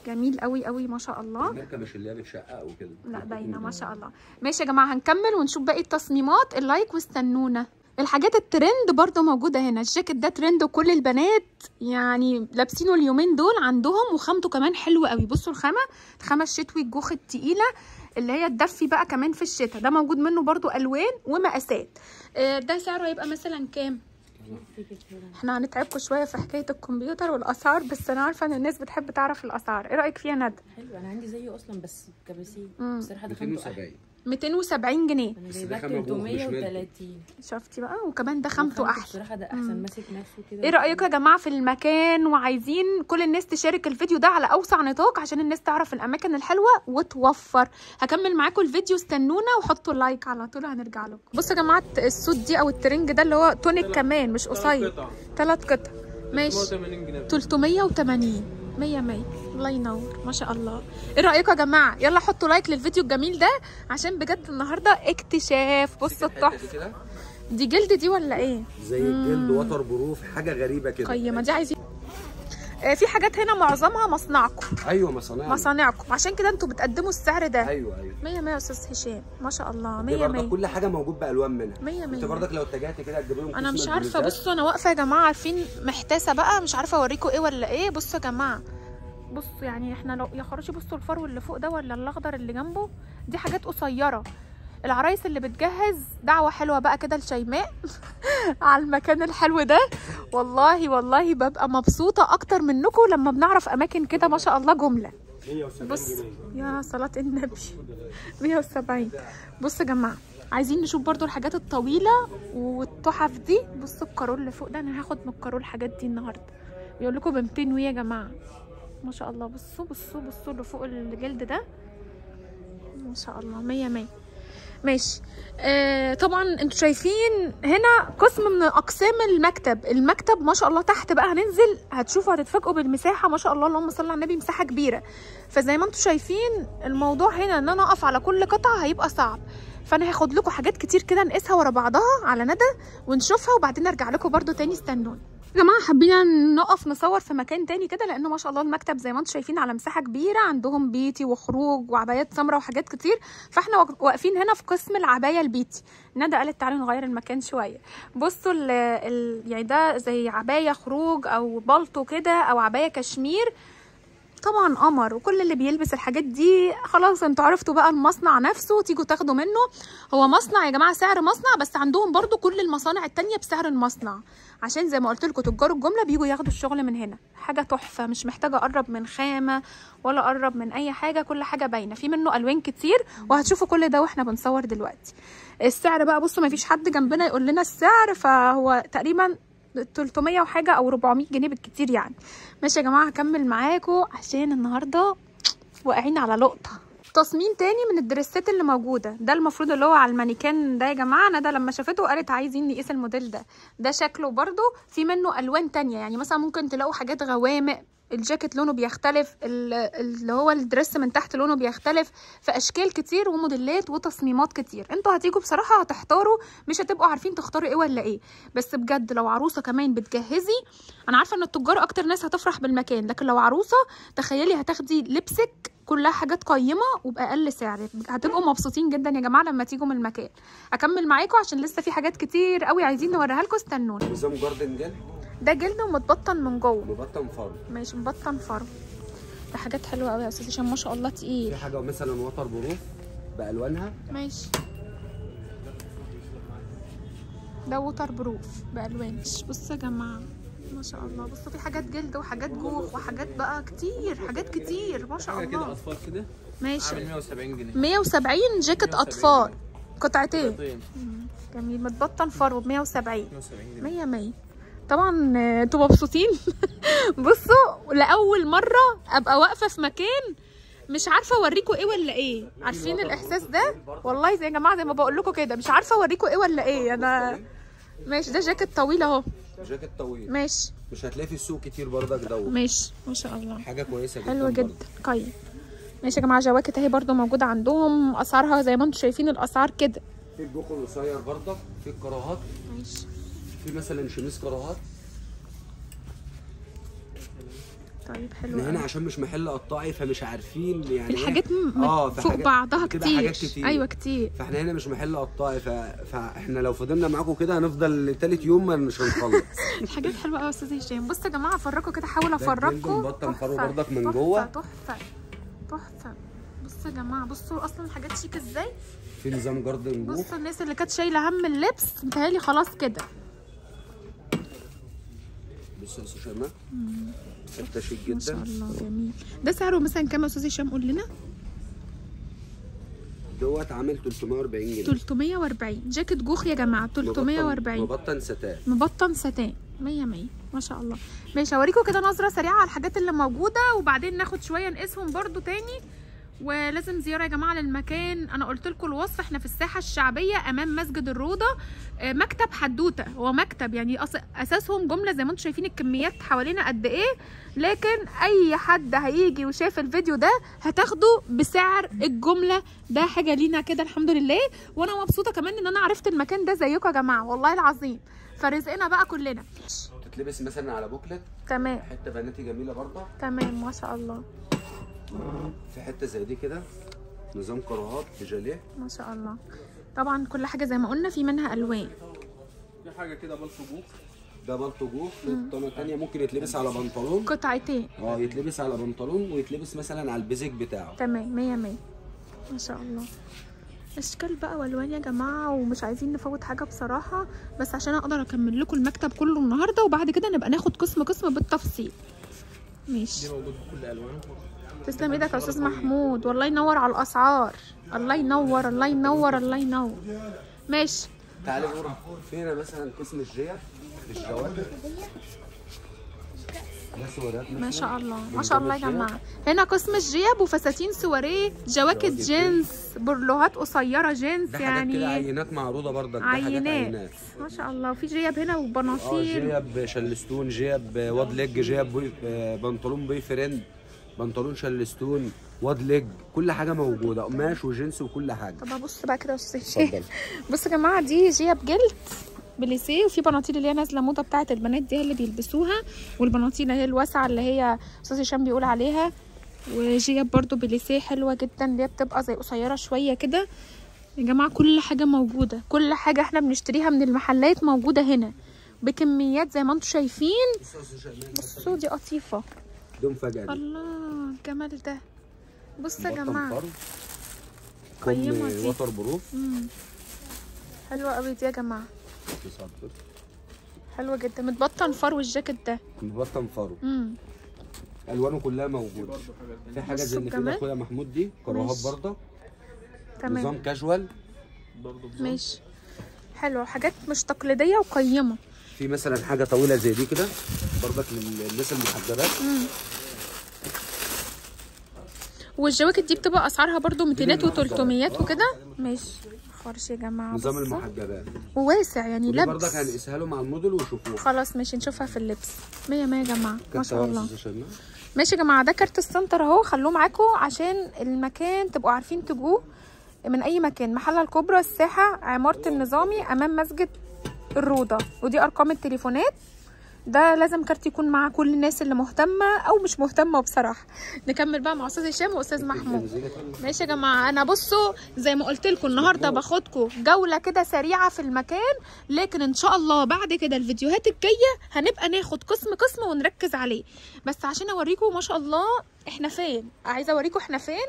جميل قوي قوي ما شاء الله. الماركه مش اللي هي بتشقق وكده. لا باينة ما شاء الله. ماشي يا جماعة هنكمل ونشوف باقي التصميمات. ال like واستنونا. الحاجات الترند برضو موجودة هنا. الجاكيت ده ترند وكل البنات يعني لابسينه اليومين دول عندهم وخامته كمان حلوة قوي بصوا الخامة الخامة الشتوي الجوخ التقيلة اللي هي تدفي بقى كمان في الشتاء. ده موجود منه برضو ألوان ومقاسات. آه، ده سعره هيبقى مثلا كام؟ إحنا هنتعبكم شوية في حكاية الكمبيوتر والأسعار بس أنا عارفة إن الناس بتحب تعرف الأسعار إيه رأيك فيها ندى؟ حلو أنا عندي زيه أصلا بس كباسيه مم. بصراحه 270 270 جنيه. أنا بس جايباه ده خامة بوخ مش مادي. 330 شفتي بقى؟ وكمان ده خامته أحلى. بصراحة ده أحسن ماسك نفسه كده. إيه رايكم يا جماعة في المكان؟ وعايزين كل الناس تشارك الفيديو ده على أوسع نطاق عشان الناس تعرف الأماكن الحلوة وتوفر. هكمل معاكم الفيديو استنونا وحطوا like على طول هنرجع لكم. بصوا يا جماعة ال suit دي أو الترينج ده اللي هو تونيك كمان مش قصير. قطع ثلاث قطع. ماشي. 180 جنيه. 380 100 100 الله ينور. ما شاء الله. إيه رايكم يا جماعة؟ يلا حطوا like للفيديو الجميل ده عشان بجد النهارده اكتشاف. دي التحفة. دي جلد دي ولا إيه؟ زي الجلد waterproof حاجة غريبة كده. قيمة. دي عايزين في حاجات هنا معظمها مصنعكم. أيوه مصانع مصانعكم. عشان كده أنتوا بتقدموا السعر ده. أيوه أيوه. 100 100 يا أستاذ هشام. ما شاء الله. دي 100 برضه 100 كل حاجة موجود بألوان منها. 100 انت 100 برضك لو اتجهت كده هتجيب لهم أنا مش عارفة. بصوا أنا واقفة يا جماعة عارفين محتاسة بقى. مش عارفة اوريكم إيه ولا إيه. بصوا يا جماعة. بصوا يعني إحنا لو يا خراشي بصوا الفرو اللي فوق ده ولا الأخضر اللي جنبه؟ دي حاجات قصيرة. العرايس اللي بتجهز دعوة حلوة بقى كده لشيماء على المكان الحلو ده. والله والله ببقى مبسوطة أكتر منكم لما بنعرف أماكن كده ما شاء الله جملة. بص يا صلاة النبي. 170 بص يا جماعة عايزين نشوف برضو الحاجات الطويلة والتحف دي. بصوا الكارول اللي فوق ده أنا هاخد من الكارول الحاجات دي النهاردة. بيقول لكم ب 200 وي يا جماعة. ما شاء الله. بصوا بصوا بصوا اللي فوق الجلد ده. ما شاء الله. 100 100 ماشي. آه طبعا أنتوا شايفين هنا قسم من أقسام المكتب. المكتب ما شاء الله تحت بقى هننزل هتشوفوا هتتفاجئوا بالمساحة. ما شاء الله اللهم صل على النبي مساحة كبيرة. فزي ما أنتوا شايفين الموضوع هنا إن أنا أقف على كل قطعة هيبقى صعب. فأنا هاخد لكم حاجات كتير كده نقيسها ورا بعضها على ندى ونشوفها وبعدين أرجع لكم برضو تاني استنوني يا جماعة حبينا نقف نصور في مكان تاني كده لأنه ما شاء الله المكتب زي ما أنتم شايفين على مساحة كبيرة عندهم بيتي وخروج وعبايات سمراء وحاجات كتير. فاحنا واق- واقفين هنا في قسم العباية البيتي. ندى قالت تعالوا نغير المكان شوية. بصوا ال ال يعني ده زي عباية خروج أو بلطو كده أو عباية كشمير. طبعا قمر وكل اللي بيلبس الحاجات دي خلاص أنتوا عرفتوا بقى المصنع نفسه تيجوا تاخدوا منه. هو مصنع يا جماعة سعر مصنع بس عندهم برضو كل المصانع التانية بسعر المصنع. عشان زي ما قلت لكم تجار الجملة بيجوا ياخدوا الشغل من هنا. حاجة تحفة مش محتاجة أقرب من خامة ولا أقرب من أي حاجة كل حاجة باينة. في منه ألوان كتير وهتشوفوا كل ده وإحنا بنصور دلوقتي. السعر بقى بصوا ما فيش حد جنبنا يقول لنا السعر فهو تقريبا 300 وحاجة أو 400 جنيه بالكتير يعني. ماشي يا جماعة هكمل معاكم عشان النهارده واقعين على لقطة. تصميم تاني من الدريسات اللي موجودة. ده المفروض اللي هو على المانيكان ده يا جماعة ندى لما شافته قالت عايزين نقيس الموديل ده. ده شكله برضو في منه ألوان تانية. يعني مثلا ممكن تلاقوا حاجات غوامق الجاكيت لونه بيختلف ال- اللي هو الدرس من تحت لونه بيختلف في أشكال كتير وموديلات وتصميمات كتير. أنتوا هتيجوا بصراحة هتحتاروا مش هتبقوا عارفين تختاروا إيه ولا إيه. بس بجد لو عروسة كمان بتجهزي أنا عارفة إن التجار أكتر ناس هتفرح بالمكان لكن لو عروسة تخيلي هتاخدي لبسك كلها حاجات قيمة وبأقل سعر. هتبقوا مبسوطين جدا يا جماعة لما تيجوا من المكان. أكمل معاكم عشان لسه في حاجات كتير قوي عايزين نوريها لكم جلد ده جلد ومتبطن من جوه. مبطن فرو ماشي مبطن فرو ده حاجات حلوة قوي يا أستاذ هشام ما شاء الله تقيل. في حاجة مثلا waterproof بألوانها؟ ماشي. ده waterproof بألوان. بصوا يا جماعة ما شاء الله. بصوا في حاجات جلد وحاجات جوخ وحاجات بقى كتير حاجات كتير ما شاء حاجة كده الله. أطفال كده؟ ماشي. عامل 170 جنيه. 170 جاكيت 170 أطفال. قطعتين. قطعتين. جميل. متبطن فرو ب 170 170 جنيه. مية مية. طبعا أنتوا مبسوطين؟ بصوا لأول مرة أبقى واقفة في مكان مش عارفة اوريكم إيه ولا إيه. عارفين الإحساس ده؟ والله زي يا جماعة زي ما بقول لكم كده. مش عارفة اوريكم إيه ولا إيه. أنا ماشي ده جاكيت طويل أهو. جاكيت طويل. ماشي. مش هتلاقي في السوق كتير برضك دوت ماشي ما شاء الله. حاجة كويسة جدا حلوة. جدا. قيم ماشي يا جماعة جواكت أهي برضو موجودة عندهم. أسعارها زي ما أنتم شايفين الأسعار كده. في الجوخ القصير برضك في الكراهات. ماشي. في مثلا شميس كراهات؟ طيب حلو إحنا هنا. عشان مش محل قطاعي فمش عارفين يعني. الحاجات م- آه فوق بعضها كتير. حاجات كتير. أيوه كتير. فإحنا هنا مش محل قطاعي ف... فإحنا لو فضلنا معاكم كده هنفضل تالت يوم ما مش هنخلص. الحاجات حلوة قوي يا أستاذ هشام. بصوا يا جماعة أفرجكم كده أحاول أفرجكم. مبطن فرو برضك من جوه. تحفة تحفة. بصوا يا جماعة بصوا أصلا الحاجات شيك إزاي. في نظام جاردن بصوا الناس اللي كانت شايلة هم اللبس متهيألي خلاص كده. بص يا أستاذ شيماء حتة شيك ما شاء جدا الله جميل. ده سعره مثلا كام يا أستاذ هشام؟ قول لنا. دوت عامل 340 جنيه. 340 جاكيت جوخ يا جماعة 340 مبطن ستان مبطن ستان 100 100 ما شاء الله. ماشي هوريكم كده نظرة سريعة على الحاجات اللي موجودة وبعدين ناخد شوية نقيسهم برضو تاني. ولازم زيارة يا جماعة للمكان. أنا قلت لكم الوصف إحنا في الساحة الشعبية أمام مسجد الروضة. آه، مكتب حدوتة. هو مكتب يعني أساسهم جملة زي ما أنتم شايفين الكميات حوالينا قد إيه. لكن أي حد هيجي وشاف الفيديو ده هتاخده بسعر الجملة. ده حاجة لينا كده الحمد لله. وأنا مبسوطة كمان إن أنا عرفت المكان ده زيكم يا جماعة والله العظيم. فرزقنا بقى كلنا. تتلبس مثلا على بوكلت. تمام. حتة بناتي جميلة برضه. تمام ما شاء الله. في حتة زي دي كده نظام كراهات بجاليه. ما شاء الله. طبعا كل حاجة زي ما قلنا في منها ألوان. في حاجة كده بلطو جوخ ده بلطو جوخ في طنة تانية ممكن يتلبس على بنطلون. قطعتين آه يتلبس على بنطلون ويتلبس مثلا على البيزك بتاعه. تمام مية مية. ما شاء الله. أشكال بقى وألوان يا جماعة ومش عايزين نفوت حاجة بصراحة بس عشان أقدر أكمل لكم المكتب كله النهارده وبعد كده نبقى ناخد قسم قسم بالتفصيل. ماشي. دي موجود بكل ألوانه. تسلم إيدك يا أستاذ محمود. والله ينور على الأسعار. الله ينور الله ينور الله ينور. ماشي. تعالى نروح فينا مثلا قسم ده سواريهات ما. شاء الله ما شاء الله يا. جماعة. هنا قسم الجيب وفساتين سواريه جواكت جينز بوليروهات قصيرة جينز كده يعني. عينات معروضة برضك عينات. عينات. ما شاء الله. وفي جيب هنا آه وبناطيل جيب Charleston جيب wide leg آه، بنطلون boyfriend. بنطلون Charleston wide leg كل حاجة موجودة قماش وجنس وكل حاجة. طب ابص بقى كده يا أستاذ. هشام بصوا يا جماعة دي جيب جلد بليسيه وفي بناطيل اللي هي نازلة موضة بتاعه البنات دي اللي بيلبسوها. والبناطيل اللي هي الواسعة اللي هي أستاذ هشام بيقول عليها. وجيب برضو بليسيه حلوة جدا اللي هي بتبقى زي قصيرة شوية كده. يا جماعة كل حاجة موجودة. كل حاجة إحنا بنشتريها من المحلات موجودة هنا. بكميات زي ما أنتم شايفين. بصوا دي قطيفة. دي. مفاجاه الله الجمال ده. بصوا يا جماعة. كم دي. waterproof. حلوة قوي دي يا جماعة. حلوة جدا. متبطن فرو الجاكيت ده. بطن فرو امم ألوانه كلها موجودة. في حاجة زي اللي في. ايد أخويا محمود دي كاروهات ماشي. برضه. تمام. نظام كاجوال برضه. ماشي. حلو حاجات مش تقليدية وقيمة. في مثلا حاجة طويلة زي دي كده برضك للناس المحجبات. والجواكت دي بتبقى أسعارها برضو 200 للمحجبات. و300 وكده؟ ماشي خرش يا جماعة. نظام. المحجبات. وواسع يعني ودي برضك لبس هنقيسها لهم على الموديل ويشوفوها خلاص ماشي نشوفها في اللبس. مية مية يا جماعة ما شاء الله. ماشي يا جماعة ده كارت ال center أهو خلوه معاكم عشان المكان تبقوا عارفين تجوه. من أي مكان محل الكبرى الساحة عمارة النظامي أمام مسجد الروضة. ودي أرقام التليفونات. ده لازم كارت يكون مع كل الناس اللي مهتمة أو مش مهتمة بصراحة. نكمل بقى مع أستاذ هشام وأستاذ محمود. ماشي يا جماعة. أنا بصوا زي ما قلت لكم النهارده باخدكم جولة كده سريعة في المكان. لكن إن شاء الله بعد كده الفيديوهات الجاية هنبقى ناخد قسم قسم ونركز عليه. بس عشان أوريكم ما شاء الله إحنا فين. عايزة أوريكم إحنا فين؟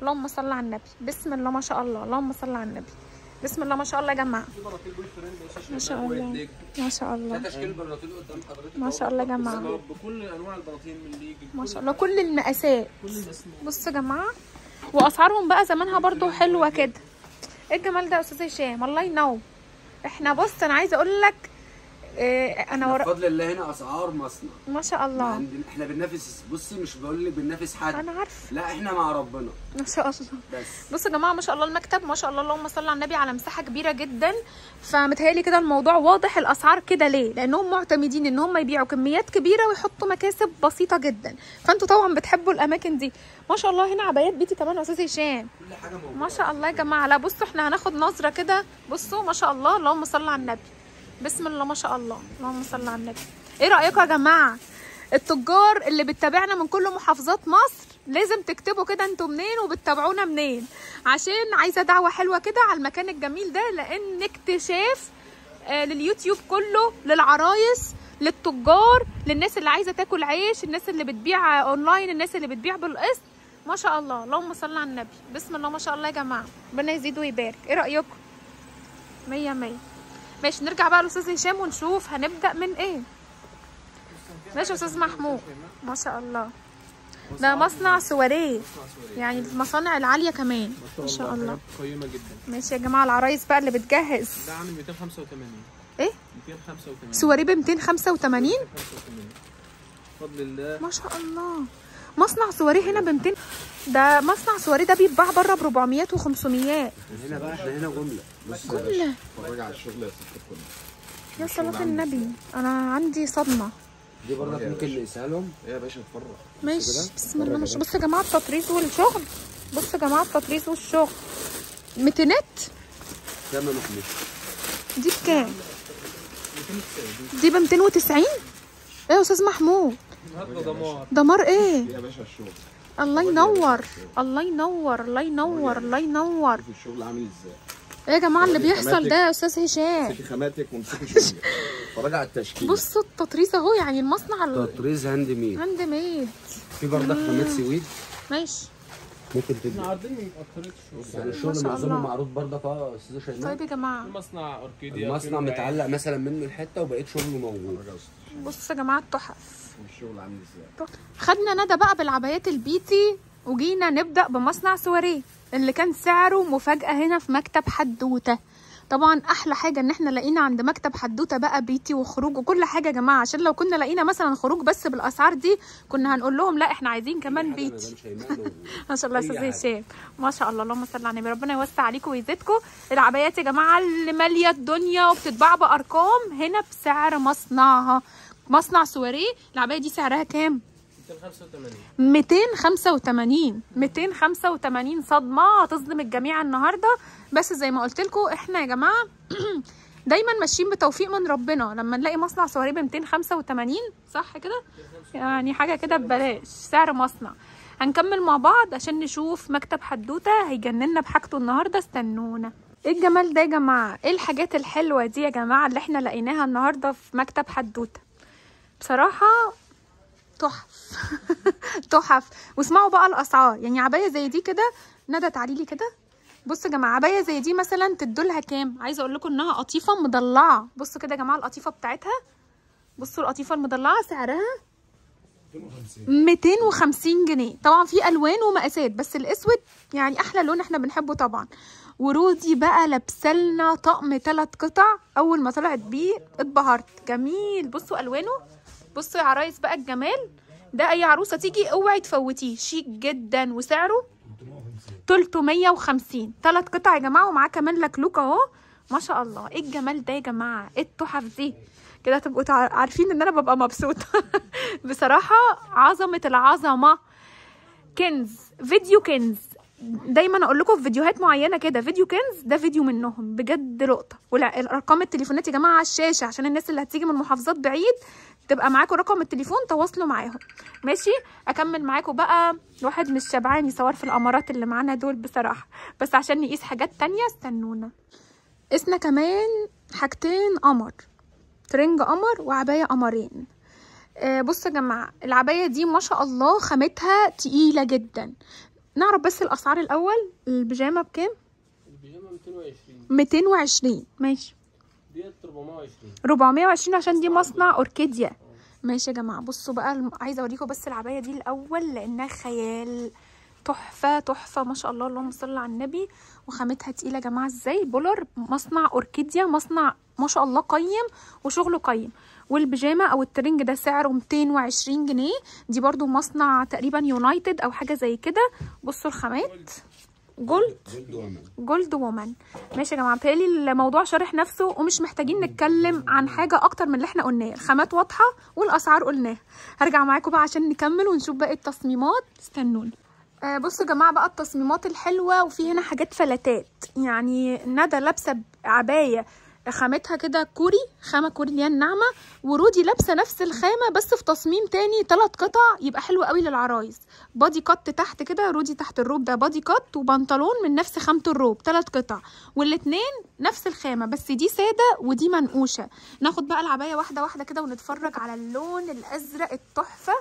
اللهم صل على النبي. بسم الله ما شاء الله. اللهم صل على النبي. بسم الله ما شاء الله يا جماعة. ما شاء الله. ما شاء الله. ده تشكيل البناطيل قدام حضرتك. ما شاء الله يا جماعة. بكل أنواع البناطيل من اللي يجي ما شاء الله. كل المقاسات. بصوا يا جماعة. وأسعارهم بقى زمانها برضو حلوة كده. إيه الجمال ده يا أستاذ هشام؟ الله ينور إحنا بص أنا عايزة أقول لك إيه أنا ورا بفضل الله هنا أسعار مصنع. ما شاء الله. عندنا إحنا بننافس بصي مش بقول لك بننافس حد. أنا عارفة. لا إحنا مع ربنا. ما شاء الله. بس. بصوا يا جماعة ما شاء الله المكتب ما شاء الله اللهم صل على النبي على مساحة كبيرة جدا. فمتهيألي كده الموضوع واضح الأسعار كده ليه؟ لأنهم معتمدين إن هم يبيعوا كميات كبيرة ويحطوا مكاسب بسيطة جدا. فأنتوا طبعا بتحبوا الأماكن دي. ما شاء الله هنا عبايات بيتي كمان يا أستاذ هشام. كل حاجة موجودة. ما شاء الله يا جماعة. لا بصوا إحنا هناخد نظرة كده. بصوا ما شاء الله اللهم صل على النبي. بسم الله ما شاء الله. اللهم صل على النبي. إيه رايكم يا جماعة؟ التجار اللي بتتابعنا من كل محافظات مصر لازم تكتبوا كده أنتوا منين وبتتابعونا منين. عشان عايزة دعوة حلوة كده على المكان الجميل ده لأن اكتشاف آه، لليوتيوب كله للعرايس للتجار للناس اللي عايزة تاكل عيش الناس اللي بتبيع اونلاين الناس اللي بتبيع بالقسط. ما شاء الله. اللهم صل على النبي. بسم الله ما شاء الله يا جماعة. ربنا يزيد ويبارك. إيه رايكم مية مية. ماشي نرجع بقى لأستاذ هشام ونشوف هنبدأ من إيه. ماشي يا أستاذ محمود. ما شاء الله. ده مصنع سواريه يعني المصانع العالية كمان. ما شاء الله. قيمة جدا. ماشي يا جماعة العرايس بقى اللي بتجهز. ده عامل 285 إيه؟ 285 سواريه ب 285 285 بفضل الله. ما شاء الله. مصنع سواريه هنا ب 200 ده مصنع سواريه ده بيتباع بره ب 400 و500 هنا بقى إحنا هنا جملة. بص. كله اتفرج على الشغل يا ست الكل. يا صلاة النبي. أنا عندي صدمة. دي برضك ممكن نقيسها لهم إيه يا باشا اتفرج. ماشي؟ بسم الله ما شاء بصوا يا جماعة التطريز والشغل. بصوا يا جماعة التطريز والشغل. ميتينات كام يا محمود؟ دي بكام؟ دي ب 290 إيه يا أستاذ محمود؟ النهارده دمار. دمار إيه؟ يا باشا الشغل. الله ينور. الله ينور الله ينور الله ينور. شوف الشغل عامل إزاي. إيه يا جماعة اللي بيحصل ده يا أستاذ هشام؟ امسكي خاماتك وامسكي شغلك اتفرج على التشكيل بصوا التطريز أهو يعني المصنع ال- تطريز هاند ميد هاند ميد في برضك خامات suede ماشي. ممكن إحنا تدي عارضين أكتر الشغل يعني ما الشغل معظمه الله. معروض برضك آه يا أستاذ شيماء. طيب يا جماعة. مصنع اوركيديا المصنع متعلق مثلا منه الحتة وبقيت شغله موجود. بصوا يا جماعة التحف. الشغل عامل إزاي؟ خدنا ندى بقى بالعبايات البيتي وجينا نبدأ بمصنع سواريه اللي كان سعره مفاجأة هنا في مكتب حدوتة. طبعا أحلى حاجة إن إحنا لقينا عند مكتب حدوتة بقى بيتي وخروج وكل حاجة يا جماعة. عشان لو كنا لقينا مثلا خروج بس بالأسعار دي كنا هنقول لهم لا إحنا عايزين كمان بيتي. ما شاء الله أي أستاذ. هشام. ما شاء الله. اللهم صل على النبي. ربنا يوسع عليكم ويزيدكم. العبايات يا جماعة اللي مالية الدنيا وبتتباع بأرقام هنا بسعر مصنعها. مصنع سواريه العباية دي سعرها كام؟ 285 285 285 صدمة هتصدم الجميع النهارده. بس زي ما قلت لكم إحنا يا جماعة دايما ماشيين بتوفيق من ربنا. لما نلاقي مصنع سواريه ب 285 صح كده؟ يعني حاجة كده ببلاش. سعر مصنع. هنكمل مع بعض عشان نشوف مكتب حدوتة هيجننا بحاجته النهارده. استنونا. إيه الجمال ده يا جماعة؟ إيه الحاجات الحلوة دي يا جماعة اللي إحنا لقيناها النهارده في مكتب حدوتة؟ بصراحة تحف. تحف. واسمعوا بقى الأسعار. يعني عباية زي دي كده ندى تعالي لي كده. بصوا يا جماعة عباية زي دي مثلا تدولها كام؟ عايزة أقول لكم إنها قطيفة مضلعه بصوا كده يا جماعة القطيفة بتاعتها. بصوا القطيفة المضلعه سعرها 250 جنيه. طبعا في ألوان ومقاسات بس الأسود يعني أحلى لون إحنا بنحبه طبعا. ورودي بقى لابسلنا طقم ثلاث قطع. أول ما طلعت بيه اتبهرت. جميل. بصوا ألوانه. بصوا يا عرايس بقى الجمال ده أي عروسة تيجي اوعي تفوتيه. شيك جدا وسعره 350 ثلاث قطع يا جماعة ومعاه كمان لكلوك أهو. ما شاء الله. إيه الجمال ده يا جماعة؟ إيه التحف دي؟ كده تبقوا تع- عارفين إن أنا ببقى مبسوطة. بصراحة عظمة العظمة. كنز فيديو كنز. دايما أقول لكم في فيديوهات معينة كده فيديو كنز ده فيديو منهم بجد لقطة. والارقام التليفونات يا جماعة على الشاشة عشان الناس اللي هتيجي من محافظات بعيد تبقى معاكم رقم التليفون تواصلوا معاهم. ماشي؟ أكمل معاكم بقى. واحد مش شبعان يصور في الامارات اللي معانا دول بصراحة. بس عشان نقيس حاجات تانية استنونا. قسنا كمان حاجتين قمر ترنج قمر وعباية قمرين. آه، بصوا يا جماعة العباية دي ما شاء الله خامتها تقيلة جدا. نعرف بس الأسعار الأول. البيجامة بكام؟ بيجامه 220 220 ماشي. ديت 420 420 عشان دي مصنع أوركيديا. ماشي يا جماعة. بصوا بقى عايزة أوريكم بس العباية دي الأول لأنها خيال تحفة تحفة. ما شاء الله اللهم صل على النبي. وخامتها تقيلة يا جماعة. إزاي؟ بولر مصنع أوركيديا مصنع ما شاء الله قيم وشغله قيم. والبيجامة أو الترنج ده سعره 220 جنيه. دي برضو مصنع تقريبا يونايتد أو حاجة زي كده. بصوا الخامات. Gold. Gold Woman. ماشي يا جماعة بيتهيألي الموضوع شارح نفسه ومش محتاجين نتكلم عن حاجة أكتر من اللي إحنا قلناه. الخامات واضحة والأسعار قلناها. هرجع معاكم بقى عشان نكمل ونشوف باقي التصميمات. استنوني آه بصوا يا جماعة بقى التصميمات الحلوة وفي هنا حاجات فلاتات. يعني ندى لابسة عبايه خامتها كده كوري خامة كوري اللي هي الناعمة ورودي لابسة نفس الخامة بس في تصميم تاني ثلاث قطع يبقى حلو قوي للعرايس. body cut تحت كده رودي تحت الروب ده body cut وبنطلون من نفس خامة الروب ثلاث قطع. والاتنين نفس الخامة بس دي سادة ودي منقوشة. ناخد بقى العباية واحدة واحدة كده ونتفرج على اللون الأزرق التحفة.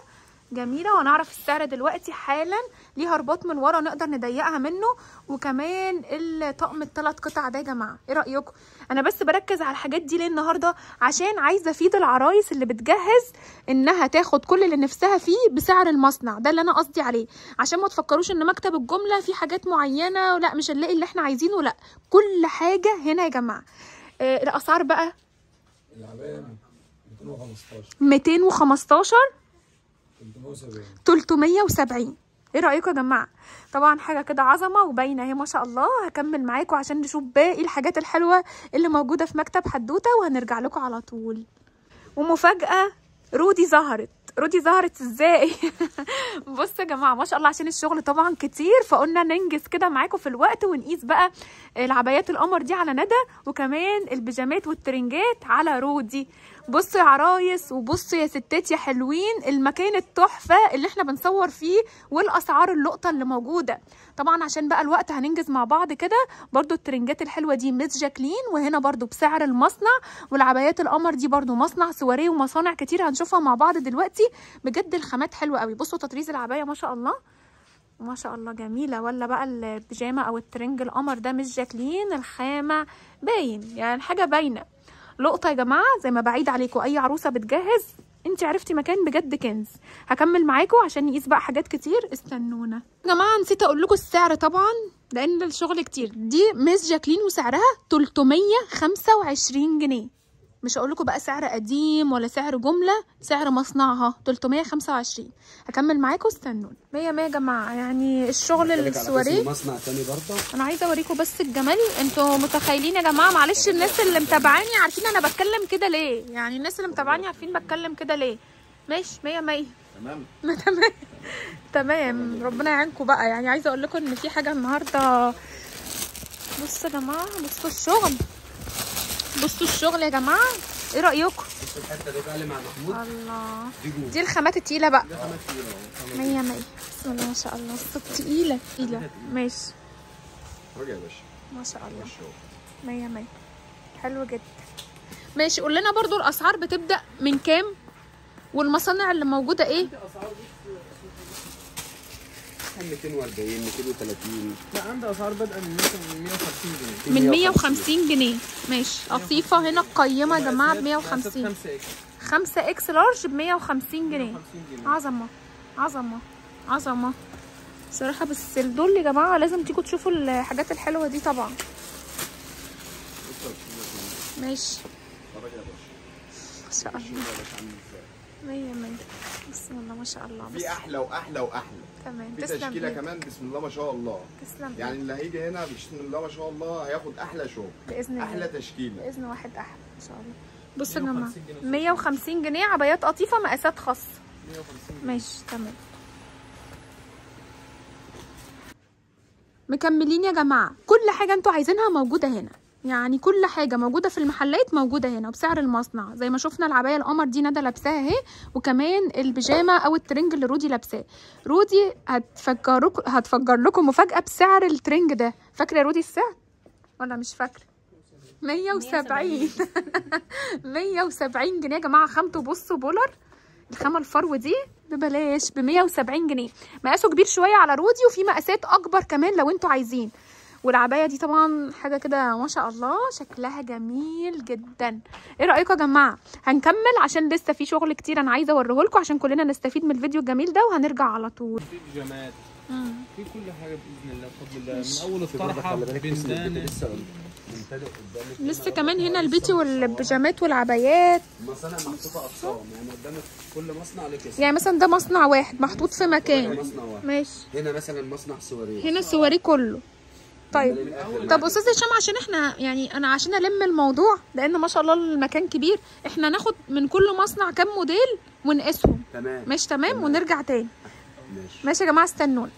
جميلة وهنعرف السعر دلوقتي حالا. ليها رباط من ورا نقدر نضيقها منه. وكمان الطقم الثلاث قطع ده يا جماعة إيه رأيكم؟ أنا بس بركز على الحاجات دي ليه النهارده عشان عايزه افيد العرايس اللي بتجهز انها تاخد كل اللي نفسها فيه بسعر المصنع. ده اللي أنا قصدي عليه. عشان ما تفكروش ان مكتب الجملة فيه حاجات معينة ولا مش هنلاقي اللي إحنا عايزينه لا. كل حاجة هنا يا جماعة. آه الأسعار بقى. العباية 215 215 370 370 إيه رايكم يا جماعة؟ طبعا حاجة كده عظمة وباينة اهي ما شاء الله. هكمل معاكم عشان نشوف باقي الحاجات الحلوة اللي موجودة في مكتب حدوتة وهنرجع لكم على طول. ومفاجأة رودي ظهرت. رودي ظهرت إزاي؟ بصوا يا جماعة ما شاء الله عشان الشغل طبعا كتير فقلنا ننجز كده معاكم في الوقت ونقيس بقى العبايات القمر دي على ندى وكمان البيجامات والترنجات على رودي. بصوا يا عرايس وبصوا يا ستات يا حلوين المكان التحفة اللي إحنا بنصور فيه والأسعار اللقطة اللي موجودة. طبعا عشان بقى الوقت هننجز مع بعض كده برضو الترنجات الحلوة دي ميس جاكلين وهنا برضو بسعر المصنع والعبايات القمر دي برضو مصنع سواريه ومصانع كتير هنشوفها مع بعض دلوقتي. بجد الخامات حلوة قوي. بصوا تطريز العباية ما شاء الله. ما شاء الله جميلة. ولا بقى البيجامة أو الترنج القمر ده ميس جاكلين الخامة باين. يعني الحاجة باينة. لقطة يا جماعة زي ما بعيد عليكم أي عروسة بتجهز أنت عرفتي مكان بجد كنز. هكمل معاكم عشان نقيس بقى حاجات كتير. استنونا. يا جماعة نسيت أقول لكم السعر طبعا لأن الشغل كتير. دي ميس جاكلين وسعرها 325 جنيه. مش هقول لكم بقى سعر قديم ولا سعر جملة سعر مصنعها. 325 هكمل معاكم استنوني 100 100 يا جماعة. يعني الشغل السواريه مصنع تاني برضه. أنا عايزة أوريكم بس الجمال. أنتوا متخيلين يا جماعة؟ معلش الناس اللي متابعاني عارفين أنا بتكلم كده ليه؟ يعني الناس اللي متابعاني عارفين بتكلم كده ليه؟ ماشي مية مية. تمام. تمام. تمام. ربنا يعينكم بقى. يعني عايزة أقول لكم إن في حاجة النهارده. بصوا يا جماعة بصوا الشغل. بصوا الشغل يا جماعة. إيه رأيكم؟ بص الحته دي بقى اللي مع محمود الله. دي دي الخامات التقيلة بقى. خامات مية. بسم الله ما شاء الله. الصوت تقيلة تقيلة. ماشي. ما شاء الله. الشغل مية مية. حلو جدا. ماشي قول لنا برضو الأسعار بتبدأ من كام؟ والمصانع اللي موجودة إيه؟ كان 240 230 لا عندي أسعار بادئه من مثلا من 150 جنيه. من 150 جنيه. ماشي. قطيفه هنا قيمة يا جماعة ب مقاسات 150 5 إكس 5 إكس لارج ب 150 جنيه. 150 جنيه. عظمة. عظمة. عظمة. صراحة بس دول يا جماعة لازم تيجوا تشوفوا الحاجات الحلوة دي طبعا. ماشي. ما شاء الله. مية مية. بسم الله ما شاء الله بس. في أحلى وأحلى وأحلى. تمام. في تسلم تشكيلة. كمان بسم الله ما شاء الله. تسلم يعني يعني اللي هيجي هنا بسم الله ما شاء الله هياخد أحلى شغل بإذن الله. أحلى تشكيلة. بإذن واحد احد إن شاء الله. بصوا يا جماعة 150 جنيه. 150 جنيه عبايات قطيفة مقاسات خاصة. 150 جنيه. ماشي تمام. مكملين يا جماعة. كل حاجة أنتوا عايزينها موجودة هنا. يعني كل حاجة موجودة في المحلات موجودة هنا وبسعر المصنع. زي ما شفنا العباية القمر دي ندى لابساها أهي وكمان البيجامة أو الترنج اللي رودي لابساه. رودي هتفكركم هتفجر لكم مفاجأة بسعر الترنج ده. فاكرة رودي السعر؟ ولا مش فاكرة؟ 170 170 جنيه يا جماعة. خامته بصوا polar. الخامة الفرو دي ببلاش ب 170 جنيه. مقاسه كبير شوية على رودي وفي مقاسات أكبر كمان لو أنتوا عايزين. والعباية دي طبعا حاجة كده ما شاء الله شكلها جميل جدا. إيه رأيكم يا جماعة؟ هنكمل عشان لسه في شغل كتير أنا عايزة اوريه لكم عشان كلنا نستفيد من الفيديو الجميل ده وهنرجع على طول. في بيجامات في كل حاجة بإذن الله. بفضل الله. من أول الطرحة بندانه لسه لسه كمان هنا البيتي والبيجامات والعبايات. مصانع محطوطة اقسام يعني قدامك كل مصنع لك يعني مثلا ده مصنع واحد محطوط في مكان. مصنع واحد. ماشي. هنا مثلا مصنع سواريه هنا السواري كله. طيب. طب أستاذ هشام عشان إحنا يعني أنا عشان ألم الموضوع لأن ما شاء الله المكان كبير إحنا ناخد من كل مصنع كام موديل ونقيسهم. تمام. ماشي تمام. ونرجع تاني. ماشي. ماشي يا جماعة استنونا.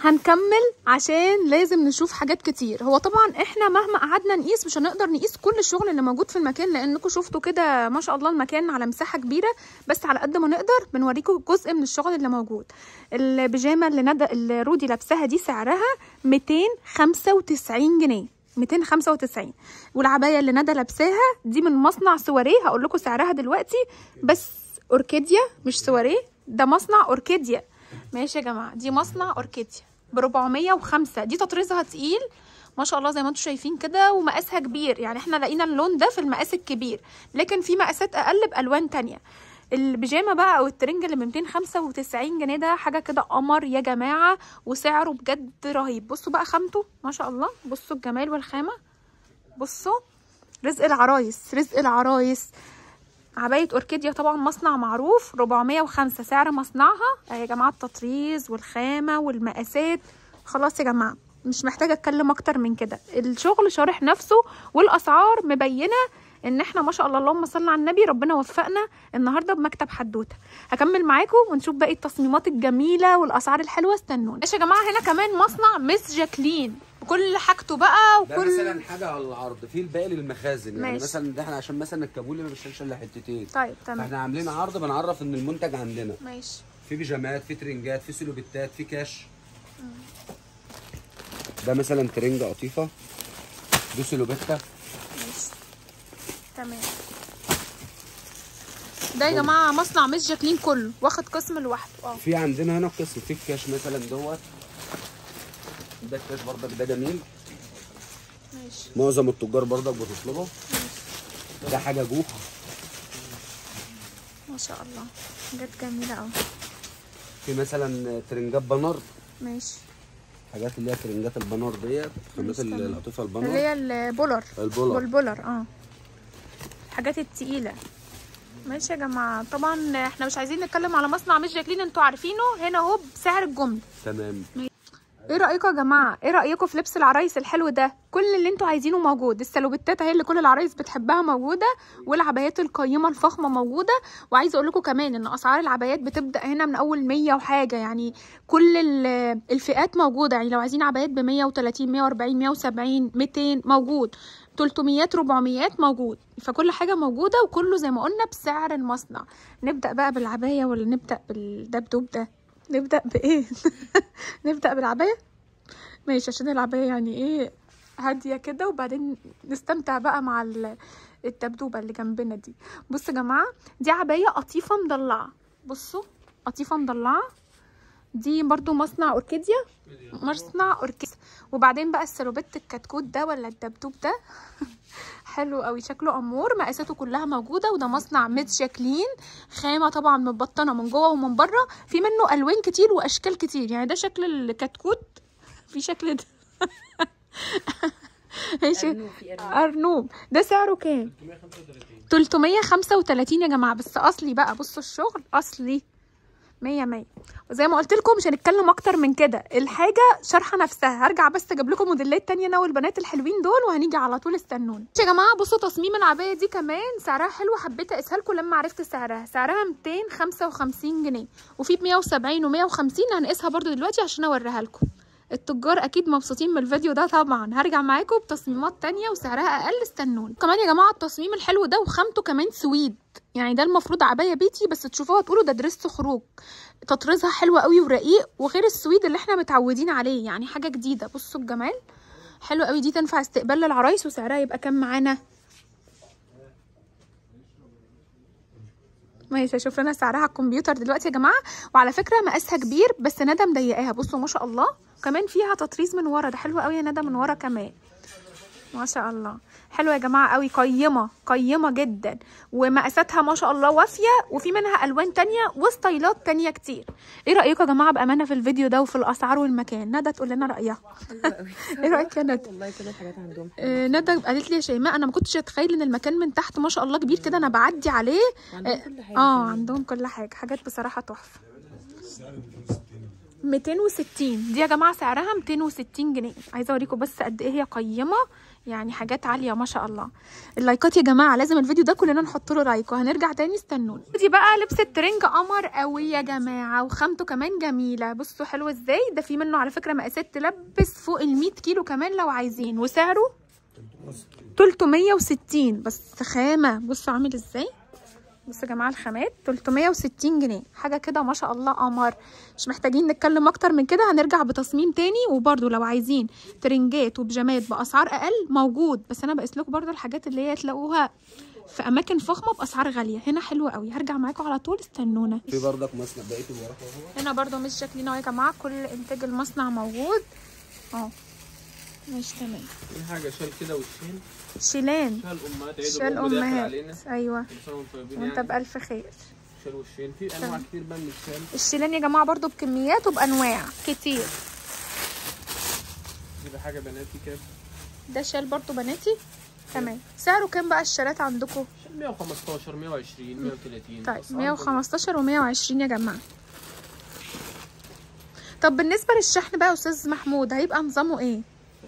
هنكمل عشان لازم نشوف حاجات كتير. هو طبعا إحنا مهما قعدنا نقيس مش هنقدر نقيس كل الشغل اللي موجود في المكان لأنكم شفتوا كده ما شاء الله المكان على مساحة كبيرة بس على قد ما نقدر بنوريكم جزء من الشغل اللي موجود. البيجامة اللي ندى اللي رودي لابساها دي سعرها 295 جنيه. 295 والعباية اللي ندى لابساها دي من مصنع سواريه هقول لكم سعرها دلوقتي بس أوركيديا مش سواريه ده مصنع أوركيديا. ماشي يا جماعة دي مصنع أوركيديا. ب 405 دي تطريزها تقيل. ما شاء الله زي ما أنتم شايفين كده ومقاسها كبير. يعني إحنا لقينا اللون ده في المقاس الكبير لكن في مقاسات أقل بألوان تانية. البيجامة بقى أو الترنج اللي ب 295 جنيه ده حاجة كده قمر يا جماعة وسعره بجد رهيب. بصوا بقى خامته ما شاء الله. بصوا الجمال والخامة. بصوا رزق العرايس رزق العرايس. عباية أوركيديا طبعا مصنع معروف 405 سعر مصنعها. يا جماعة التطريز والخامة والمقاسات. خلاص يا جماعة مش محتاجة أتكلم أكتر من كده. الشغل شارح نفسه والأسعار مبينة. ان إحنا ما شاء الله اللهم صل على النبي ربنا وفقنا النهارده بمكتب حدوته. هكمل معاكم ونشوف باقي التصميمات الجميلة والأسعار الحلوة. استنونا. ماشي يا جماعة هنا كمان مصنع مس جاكلين. بكل حاجته بقى ده وكل مثلا حاجة على العرض في الباقي للمخازن. يعني ماشي. مثلا ده إحنا عشان مثلا الكابولي ما بيشتغلش إلا حتتين. طيب تمام. فاحنا عاملين عرض بنعرف إن المنتج عندنا. ماشي. في بيجامات في ترنجات في سلوبيتات في كاش. ده مثلا ترنج قطيفة دي سلوبيتا ماشي. تمام. ده يا جماعة مصنع مس جاكلين كله واخد قسم لوحده. آه. في عندنا هنا قسم في الكاش مثلا دوت. ده الكاش برضك ده جميل. ماشي. معظم التجار برضك بتطلبه. ده حاجة جوه. ما شاء الله. حاجات جميلة قوي في مثلا ترنجات بنر ماشي. حاجات اللي هي ترنجات البنر ديت. خامات. القطيفه اللي البنر هي ال polar. ال polar. وال polar آه. الحاجات التقيلة. ماشي يا جماعة. طبعا إحنا مش عايزين نتكلم على مصنع مس جاكلين أنتوا عارفينه. هنا أهو بسعر الجمله تمام. إيه رايكم يا جماعة؟ إيه رايكم في لبس العرايس الحلو ده؟ كل اللي أنتوا عايزينه موجود. السلوبيتات أهي اللي كل العرايس بتحبها موجودة والعبايات القيمة الفخمة موجودة. وعايزه أقول لكم كمان إن أسعار العبايات بتبدأ هنا من أول 100 وحاجة. يعني كل ال- الفئات موجودة. يعني لو عايزين عبايات ب 130 140 170 200 موجود. 300 400 موجود. فكل حاجة موجودة وكله زي ما قلنا بسعر المصنع. نبدأ بقى بالعباية ولا نبدأ بالدبدوب ده؟ نبدأ بإيه؟ نبدأ بالعباية؟ ماشي عشان العباية يعني إيه هادية كده. وبعدين نستمتع بقى مع ال- الدبدوبة اللي جنبنا دي. بصوا يا جماعة دي عباية قطيفة مضلعة. بصوا قطيفة مضلعة. دي برضو مصنع أوركيديا؟ مصنع أوركيديا. وبعدين بقى السلوبيت الكتكوت ده ولا الدبدوب ده؟ حلو قوي شكله أمور مقاساته كلها موجودة وده مصنع ميت شاكلين خامة طبعا متبطنة من جوه ومن بره في منه ألوان كتير وأشكال كتير يعني ده شكل الكتكوت في شكل ده. ماشي. أرنوب ده سعره كام؟ 335 يا جماعة بس أصلي بقى بصوا الشغل أصلي. مية مية. وزي ما قلت لكم مش هنتكلم أكتر من كده. الحاجة شارحه نفسها. هرجع بس أجيب لكم موديلات تانية أنا والبنات الحلوين دول وهنيجي على طول استنونا. يا جماعة؟ بصوا تصميم العباية دي كمان سعرها حلو. حبيت أقيسها لكم لما عرفت سعرها. سعرها 255 جنيه. وفي ب 170 و150 هنقيسها برضو دلوقتي عشان أوريها لكم. التجار أكيد مبسوطين من الفيديو ده طبعا. هرجع معاكم بتصميمات تانية وسعرها أقل استنون كمان يا جماعة التصميم الحلو ده وخامته كمان سويد. يعني ده المفروض عباية بيتي بس تشوفوها تقولوا ده دريس خروج. تطريزها حلو قوي ورقيق وغير السويد اللي إحنا متعودين عليه. يعني حاجة جديدة. بصوا الجمال. حلو قوي. دي تنفع استقبال للعرايس وسعرها يبقى كام معانا؟ ماشي هشوف لنا سعرها على الكمبيوتر دلوقتي يا جماعة. وعلى فكرة مقاسها كبير بس ندى مضيقاها بصوا ما شاء الله. كمان فيها تطريز من ورا. ده حلو قوي يا ندى من ورا كمان. ما شاء الله. حلوة يا جماعة قوي. قيمة قيمة جدا. ومقاساتها ما شاء الله وافية وفي منها ألوان تانية وستايلات تانية كتير. إيه رأيكم يا جماعة بأمانة في الفيديو ده وفي الأسعار والمكان؟ ندى تقول لنا رأيها. إيه رأيك يا ندى؟ والله كل الحاجات عندهم آه، ندى قالت لي يا شيماء أنا ما كنتش أتخيل إن المكان من تحت ما شاء الله كبير كده أنا بعدي عليه. عندهم آه، كل حاجة آه كمان. عندهم كل حاجة. حاجات بصراحة تحفة. 260 260 دي يا جماعة سعرها 260 جنيه. عايزة أوريكم بس قد إيه هي قيمة. يعني حاجات عالية ما شاء الله. اللايكات يا جماعة لازم الفيديو ده كلنا نحط له لايك وهنرجع تاني استنونا. دي بقى لبس الترنج قمر قوي يا جماعة وخامته كمان جميلة. بصوا حلو إزاي. ده في منه على فكرة مقاسات تلبس فوق ال 100 كيلو كمان لو عايزين. وسعره 360 بس خامة بصوا عامل إزاي. بصوا يا جماعة الخامات 360 جنيه. حاجة كده ما شاء الله قمر. مش محتاجين نتكلم أكتر من كده هنرجع بتصميم تاني. وبرده لو عايزين ترنجات وبيجامات بأسعار أقل موجود. بس أنا بقيس لكم برده الحاجات اللي هي تلاقوها في أماكن فخمة بأسعار غالية. هنا حلوة قوي. هرجع معاكم على طول استنونا. في برضك مصنع أهو. هنا برده مش شكلين أهو يا جماعة كل إنتاج المصنع موجود. أهو. ماشي تمام. في حاجة شال كده وشين شيلان. شال أمهات عيد شال أمهات. أيوه. وأنت يعني. بألف خير. شال وشين في أنواع كتير بقى من الشال. الشيلان يا جماعة برضو بكميات وبأنواع. كتير. دي حاجة بناتي كده. ده شال برضو بناتي؟ تمام. سعره كام بقى الشالات عندكم؟ شال 115 120 130 طيب أسعار 115 و120 يا جماعة. طب بالنسبة للشحن بقى يا أستاذ محمود هيبقى نظامه إيه؟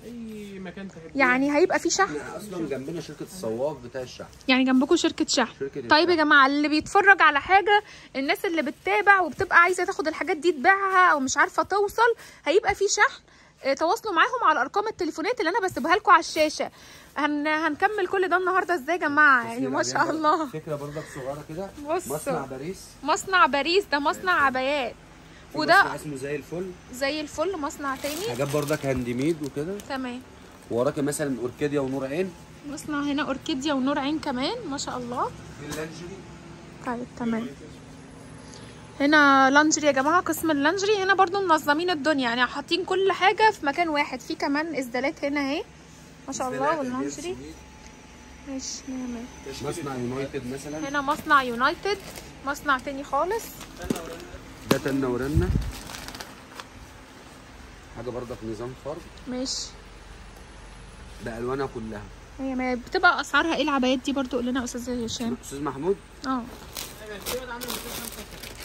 أي مكان تحب يعني هيبقى في شحن. إحنا أصلا جنبنا شركة الصواف بتاع الشحن. يعني جنبكم شركة شحن. شركة طيب يا. جماعة اللي بيتفرج على حاجة الناس اللي بتتابع وبتبقى عايزة تاخد الحاجات دي تبيعها أو مش عارفة توصل هيبقى في شحن. آه، تواصلوا معاهم على أرقام التليفونات اللي أنا بسيبها لكم على الشاشة. هن... هنكمل كل ده النهارده إزاي يا جماعة؟ يعني ما شاء الله. فكرة برضك صغيرة كده. مصنع باريس. مصنع باريس ده مصنع عبايات. وده اسمه زي الفل. زي الفل مصنع تاني. حاجات برضك handmade وكده. تمام. وراكي مثلا أوركيديا ونور عين. مصنع هنا أوركيديا ونور عين كمان ما شاء الله. طيب تمام. هنا لانجري يا جماعة قسم اللانجري. هنا برضو منظمين الدنيا يعني حاطين كل حاجة في مكان واحد. في كمان اسدالات هنا أهي. ما شاء الله واللانجري. ماشي. مصنع يونايتد مثلا. هنا مصنع يونايتد مصنع تاني خالص. ده تنة ورنة حاجة برضك نظام فرد ماشي. بألوانها كلها. هي ما بتبقى أسعارها إيه العبايات دي برضو؟ قول لنا يا أستاذ هشام. أستاذ محمود. آه.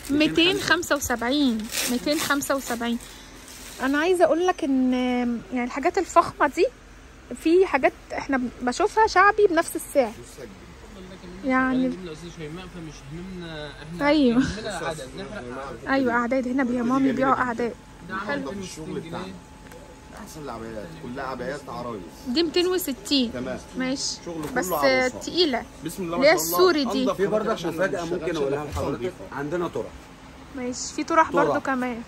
275 275 أنا عايزة أقول لك إن يعني الحاجات الفخمة دي في حاجات إحنا بشوفها شعبي بنفس السعر. يعني يعني نحرق أيوه. أعداد. هنا يبيعوا أعداد. حلو. 260 الشغل جنيه. بتاعنا. أحسن العبايات كلها عبايات عرايس. دي 260 تمام. ماشي. شغل كله بس. تقيلة. بسم الله ما شاء الله. السوري دي. في مفاجأة ما ممكن إلا لحضرتك. عندنا طرح ماشي. في طرح. برضو كمان.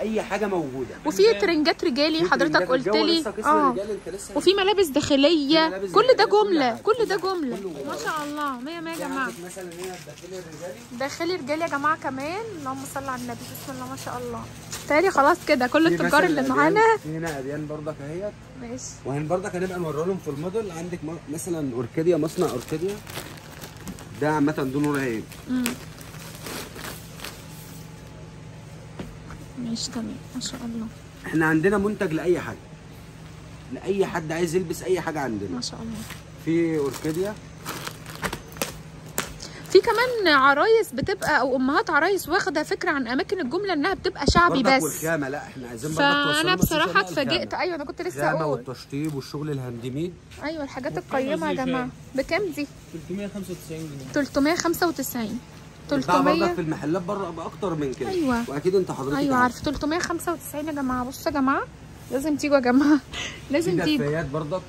أي حاجة موجودة. وفي ترنجات رجالي حضرتك قلت لي آه. وفي ملابس داخلية. ملابس كل ده داخلية، كل جملة. كل ده جملة. ما شاء الله. مية مية يا في جماعة. مثلا هنا الداخلي الرجالي. داخلي رجال يا جماعة كمان. اللهم صل على النبي بسم الله ما شاء الله. تاني خلاص كده كل التجار اللي معانا. في هنا أديان برضك أهيت. ماشي. وهن برضك هنبقى نوري لهم في الموديل. عندك مثلا أوركيديا مصنع أوركيديا. ده عامة ده نور عين ماشي تمام. ما شاء الله. إحنا عندنا منتج لأي حد. لأي حد عايز يلبس أي حاجة عندنا. ما شاء الله. في أوركيديا. في كمان عرايس بتبقى أو أمهات عرايس واخدة فكرة عن أماكن الجملة إنها بتبقى شعبي بس. لا إحنا عايزين فأنا بصراحة اتفاجئت. أيوه أنا كنت لسه أقول. والتشطيب والشغل الهاندميد أيوه الحاجات القيمة يا جماعة. بكام دي؟ 395 جنيه. 395 بتتباع برضك 300 في المحلات بره باكتر من كده. أيوة. وأكيد أنت حضرتك أيوه عارف. عارفه 395 يا جماعة. بصوا يا جماعة لازم تيجوا يا جماعة. في لازم تيجوا. دفايات برضك.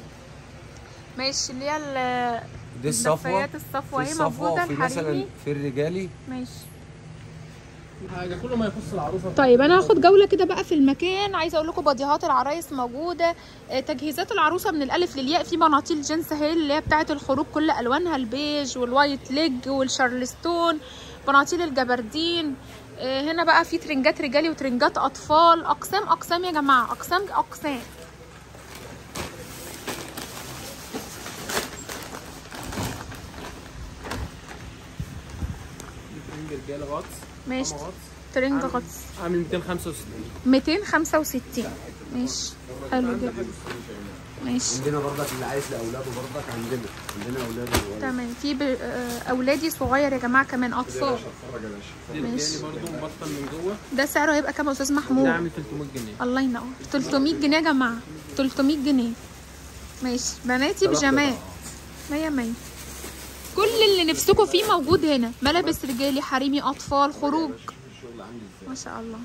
ماشي اللي هي ال- دي الصفوة. في اهي موجودة وفي مثلا في الرجالي. ماشي. حاجة كل ما يخص العروسة. طيب أنا هاخد جولة كده بقى في المكان. عايزة أقول لكم بديهات العرايس موجودة. آه، تجهيزات العروسة من الألف للياء. في بناطيل جينز اهي اللي هي بتاعة الخروج كل ألوانها البيج وال wide leg والشارلستون. بناطيل الجبردين. آه، هنا بقى في ترنجات رجالي وترنجات أطفال. أقسام أقسام يا جماعة أقسام أقسام. ترنج رجالة غطس. ماشي. ترنج غطس. عامل 265 265 ماشي. حلو جدا. ماشي. عندنا برضك اللي عايز لأولاده برضك عندنا عندنا أولاد. تمام. في ب... آه، أولادي صغير يا جماعة كمان أطفال. ماشي. رجالي برضه مبطن من جوه. ده سعره هيبقى كام يا أستاذ ده محمود عامل 300 جنيه. الله ينور. 300 جنيه يا جماعة. 300 جنيه. ماشي. بناتي بيجامات مية مية. كل اللي نفسكم فيه موجود هنا. ملابس رجالي حريمي أطفال خروج. ما شاء الله.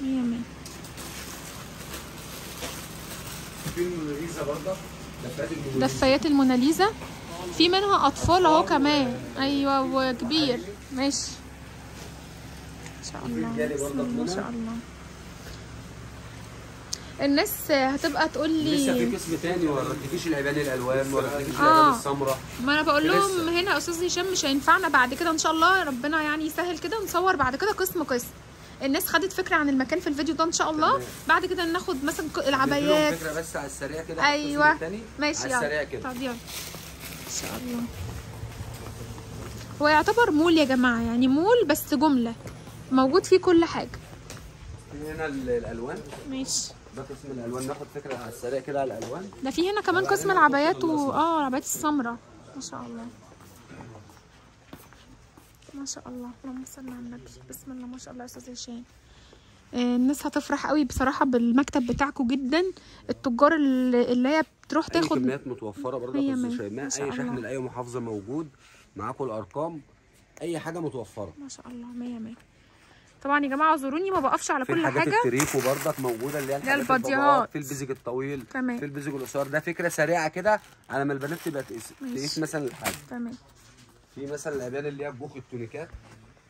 مية مية. في الموناليزا الموناليزا. دفايات الموناليزا؟ في منها أطفال أهو كمان. أيوه وكبير. ماشي. ما شاء الله. ما شاء الله. الناس هتبقى تقول لسه في لي قسم تاني ما وريتكيش العيبان الألوان ما وريتكيش آه. العيبان السمراء؟ ما أنا بقول لهم. هنا يا أستاذ هشام مش هينفعنا بعد كده إن شاء الله. ربنا يعني يسهل كده نصور بعد كده قسم قسم. الناس خدت فكرة عن المكان في الفيديو ده إن شاء الله. تمام. بعد كده ناخد مثلا العبايات. فكرة بس على السريع كده أيوه. ماشي على السريع كده. طب يلا. إن شاء الله. هو يعتبر مول يا جماعة يعني مول بس جملة. موجود فيه كل حاجة. في هنا ال- الألوان. ماشي. ده قسم الألوان. ناخد فكرة على السريع كده على الألوان. ده في هنا كمان قسم العبايات و آه العبايات السمراء. ما شاء الله. ما شاء الله. اللهم صل على النبي. بسم الله ما شاء الله يا أستاذ هشام. آه، الناس هتفرح قوي بصراحة بالمكتب بتاعكم جدا. التجار اللي اللي هي بتروح تاخد كميات متوفرة برضه في مية. شيماء ما شاء اي شحن. لأي محافظة موجود معاكم الأرقام أي حاجة متوفرة. ما شاء الله. مية مية. طبعا يا جماعة زوروني ما بقفش على في كل حاجة. التريكو برضك موجودة اللي هي الحاجات في ال basic الطويل تمام. في ال basic القصير. ده فكرة سريعة كده على ما البنات تبقى. تقيس مثلا الحاجة. تمام. في مثلا العبان اللي هي بوخ التونيكات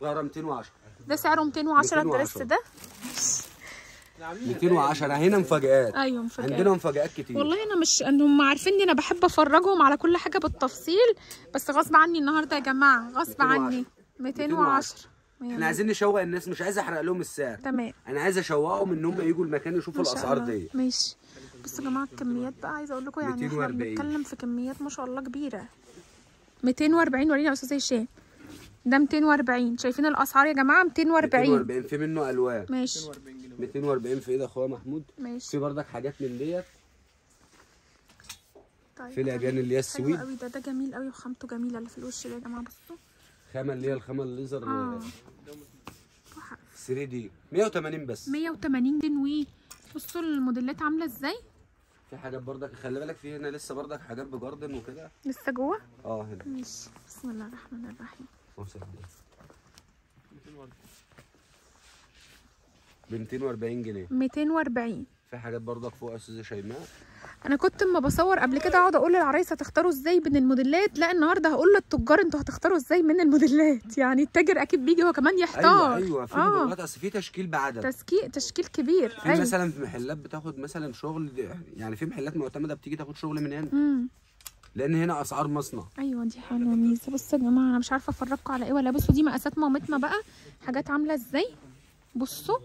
ظهرها 210 ده سعره 210 الدرس 210. ده؟ 210 هنا مفاجآت. أيوه مفاجاه عندنا مفاجآت كتير. والله أنا مش ان هم عارفيني أنا بحب أفرجهم على كل حاجة بالتفصيل بس غصب عني النهارده يا جماعة غصب 210. عني 210 إحنا عايزين نشوق الناس مش عايز أحرق لهم السعر. تمام. أنا عايز أشوقهم إن هم يجوا المكان يشوفوا الأسعار. دي ماشي. بصوا يا جماعة الكميات بقى عايزه أقول لكم يعني إحنا 240. بنتكلم في كميات ما شاء الله كبيرة. 240 ورينا يا أستاذ هشام. ده 240 شايفين الأسعار يا جماعة؟ 240 240 في منه ألوان. ماشي. 240 في إيه ده أخويا محمود؟ ماشي. في برضك حاجات من ديت. طيب في العبيان اللي هي حلو السويد. قوي ده. ده جميل قوي وخامته جميلة اللي في الوش ده يا جماعة. بصوا. خامة اللي هي الخامة الليزر. آه. 3 دي. 180 بس. 180 جنيه بصوا الموديلات عاملة إزاي. في حاجات برضك خلي بالك في هنا لسه برضك حاجات بجاردن وكده. لسه جوه؟ آه هنا. ماشي. بسم الله الرحمن الرحيم. ب 240 جنيه. 240 في حاجات برضك فوق أستاذة شيماء أنا كنت اما بصور قبل كده أقعد أقول للعرايس هتختاروا إزاي بين الموديلات لا النهارده هقول للتجار أنتوا هتختاروا إزاي من الموديلات. يعني التاجر أكيد بيجي هو كمان يحتار. أيوه أيوه في آه. موديلات أصل في تشكيل بعدد تسكي... تشكيل كبير. في أيوة. مثلا في محلات بتاخد مثلا شغل يعني في محلات معتمدة بتيجي تاخد شغل من هنا. لأن هنا أسعار مصنع. أيوه دي حلوة ميزة. بصوا يا جماعة أنا مش عارفة افرجكم على إيه ولا بصوا دي مقاسات مامتنا بقى. حاجات عاملة إزاي؟ بصوا.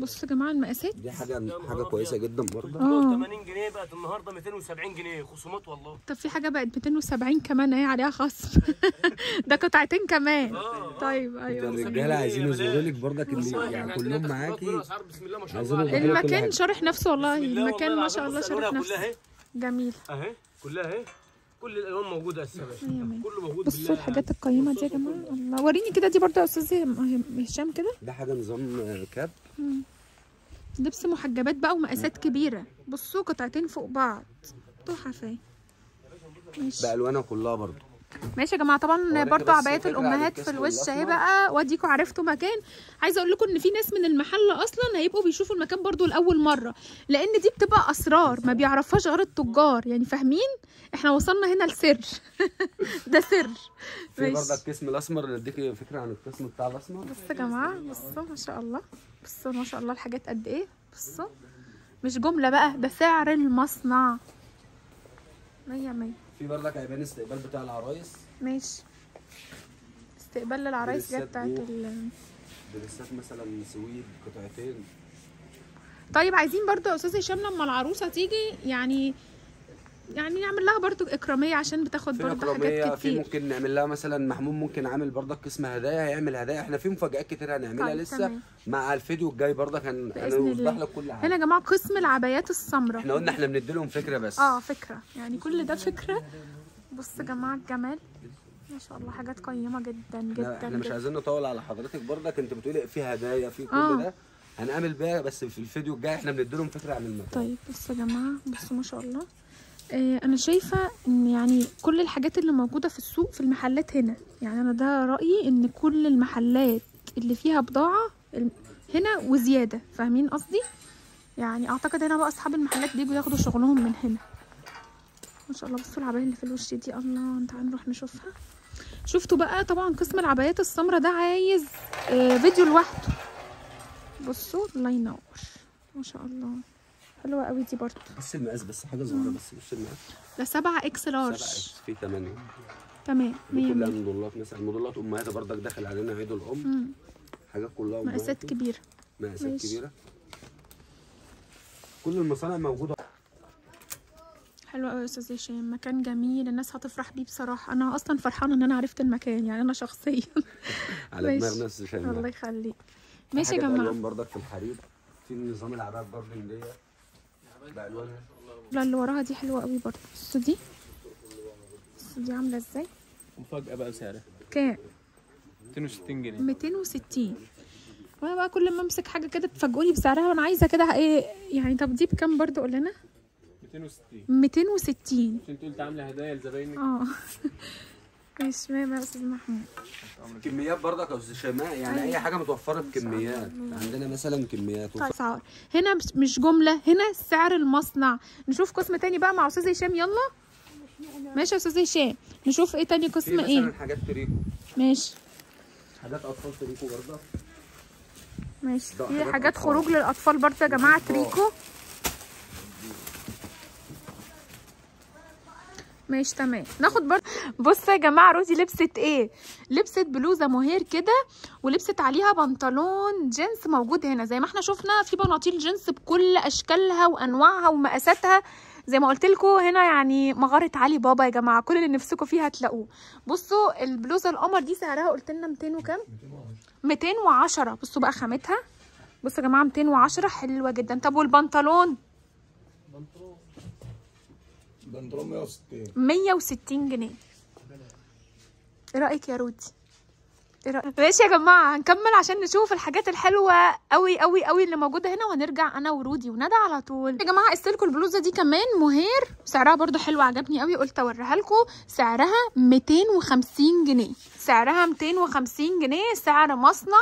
بصوا يا جماعة المقاسات. دي حاجة حاجة كويسة جدا برضه. آه. 80 جنيه بقت النهارده 270 جنيه. خصومات والله. طب في حاجة بقت 270 كمان اهي عليها خصم ده قطعتين كمان. طيب أيوه. الرجالة عايزين يظهروا لك برضك اللي يعني كلهم معاكي. المكان. شارح نفسه والله. المكان ما شاء الله شارح نفسه. اهي جميل. أهي كلها اهي كل الألوان موجودة أساسا مية مية. كله موجود بصوا الحاجات القيمة دي يا جماعة. الله وريني كده دي برضه يا أستاذ هشام كده. ده حاجة نظام آه، كاب. لبس محجبات بقى ومقاسات كبيرة. بصوا قطعتين فوق بعض. تحفة. ماشي بألوانها كلها برضه. ماشي يا جماعة طبعا برضو عبايات الأمهات في الوش اهي. بقى واديكوا عرفتوا مكان. عايزة أقول لكم إن في ناس من المحل أصلا هيبقوا بيشوفوا المكان برضو لأول مرة لأن دي بتبقى أسرار ما بيعرفهاش غير التجار. يعني فاهمين؟ إحنا وصلنا هنا لسر. ده سر. في. برضك القسم الأسمر اللي اديك فكرة عن القسم بتاع الأسمر. بصوا يا جماعة بصوا ما شاء الله. بصوا ما شاء الله الحاجات قد إيه. بصوا. مش جملة بقى ده سعر المصنع. مية مية. في برضك عيبان استقبال بتاع العرايس. ماشي. استقبال للعرايس دريسات بتاعت. ال دريسات مثلا سويد قطعتين. طيب عايزين برضو يا أستاذ هشام لما العروسة تيجي يعني يعني نعمل لها برضو إكرامية عشان بتاخد في برضو حاجات في كتير. ممكن نعمل لها مثلا محمود ممكن عامل برضك قسم هدايا هيعمل هدايا. إحنا في مفاجآت كتير هنعملها طيب، لسه تمام. مع الفيديو الجاي برضك هن... هنوضح. لك كل حاجة. هنا يا جماعة قسم العبايات السمراء. إحنا قلنا إحنا بندي لهم فكرة بس. آه فكرة. يعني كل ده فكرة. بص يا جماعة الجمال ما شاء الله حاجات قيمة جدا لا، جدا إحنا مش. عايزين نطول على حضرتك برضك. أنت بتقولي في هدايا في كل آه. ده. هنعمل بيها بس في الفيديو الجاي إحنا بندي لهم فكرة عن المكان طيب بصوا يا جماعة بصوا ما شاء الله. أنا شايفة إن يعني كل الحاجات اللي موجودة في السوق في المحلات هنا. يعني أنا ده رأيي إن كل المحلات اللي فيها بضاعة هنا وزيادة. فاهمين قصدي؟ يعني أعتقد هنا بقى أصحاب المحلات بيجوا ياخدوا شغلهم من هنا. ما شاء الله بصوا العباية اللي في الوش دي. الله تعالوا نروح نشوفها. شفتوا بقى طبعا قسم العبايات السمراء ده عايز آه فيديو لوحده. بصوا الله ينور. ما شاء الله. حلوة قوي دي برضو بس المقاس بس حاجة صغيرة بس بص المقاس ده سبعة X سبعة large X، في 8 تمام دي مية كلها مية موديلات مثلا موديلات أمهات برضك داخل علينا عيد الأم. مم. حاجات كلها أمهات. مقاسات كبيرة. مقاسات. كبيرة. كل المصانع موجودة. حلوة قوي يا أستاذ هشام مكان جميل الناس هتفرح بيه بصراحة. أنا أصلا فرحانة إن أنا عرفت المكان يعني أنا شخصيا. على. دماغ ناس شايفة الله يخليك. ماشي يا الوان برضك في الحرير في نظام العبايات برضه لا اللي وراها دي حلوة قوي برضو بصوا دي؟ بصوا دي عاملة إزاي؟ مفاجأة بقى سعرها كام؟ 260 جنيه. 260 وأنا بقى كل ما امسك حاجة كده تفاجئوني بسعرها وأنا عايزة كده إيه يعني طب دي بكام برضو قول لنا. 260 260 عشان انت قلت عاملة هدايا لزباينك. آه. مش مهم يا أستاذ محمود. كميات برضك يا أستاذ شيماء يعني أي حاجة متوفرة بكميات عندنا مثلا كميات طيب هنا مش- جملة هنا سعر المصنع. نشوف قسم تاني بقى مع أستاذ هشام. يلا. ماشي يا أستاذ هشام. نشوف إيه تاني قسم مثلا إيه. حاجات تريكو. ماشي. حاجات أطفال تريكو برضك ماشي. في حاجات حاجات أطفال. خروج للأطفال برضه يا جماعة. تريكو. ماشي تمام. ناخد برضه. بصوا يا جماعة روزي لبست إيه؟ لبست بلوزة مهير كده ولبست عليها بنطلون جينز موجود هنا. زي ما إحنا شفنا في بناطيل جينز بكل أشكالها وأنواعها ومقاساتها. زي ما قلت لكم هنا يعني مغارة علي بابا يا جماعة. كل اللي نفسكم فيها هتلاقوه. بصوا البلوزة القمر دي سعرها قلت لنا 200 وكام؟ 210 بصوا بقى خامتها. بصوا يا جماعة 210 حلوة جدا. طب والبنطلون؟ بنطلون 160 160 جنيه. إيه رأيك يا رودي إيه رأيك؟ ماشي يا جماعة هنكمل عشان نشوف الحاجات الحلوة قوي قوي قوي اللي موجودة هنا وهنرجع أنا ورودي وندى على طول. يا جماعة استلكوا البلوزه دي كمان مهير. سعرها برضو حلو عجبني قوي قلت أوريها لكم. سعرها 250 جنيه. سعرها 250 جنيه سعر مصنع.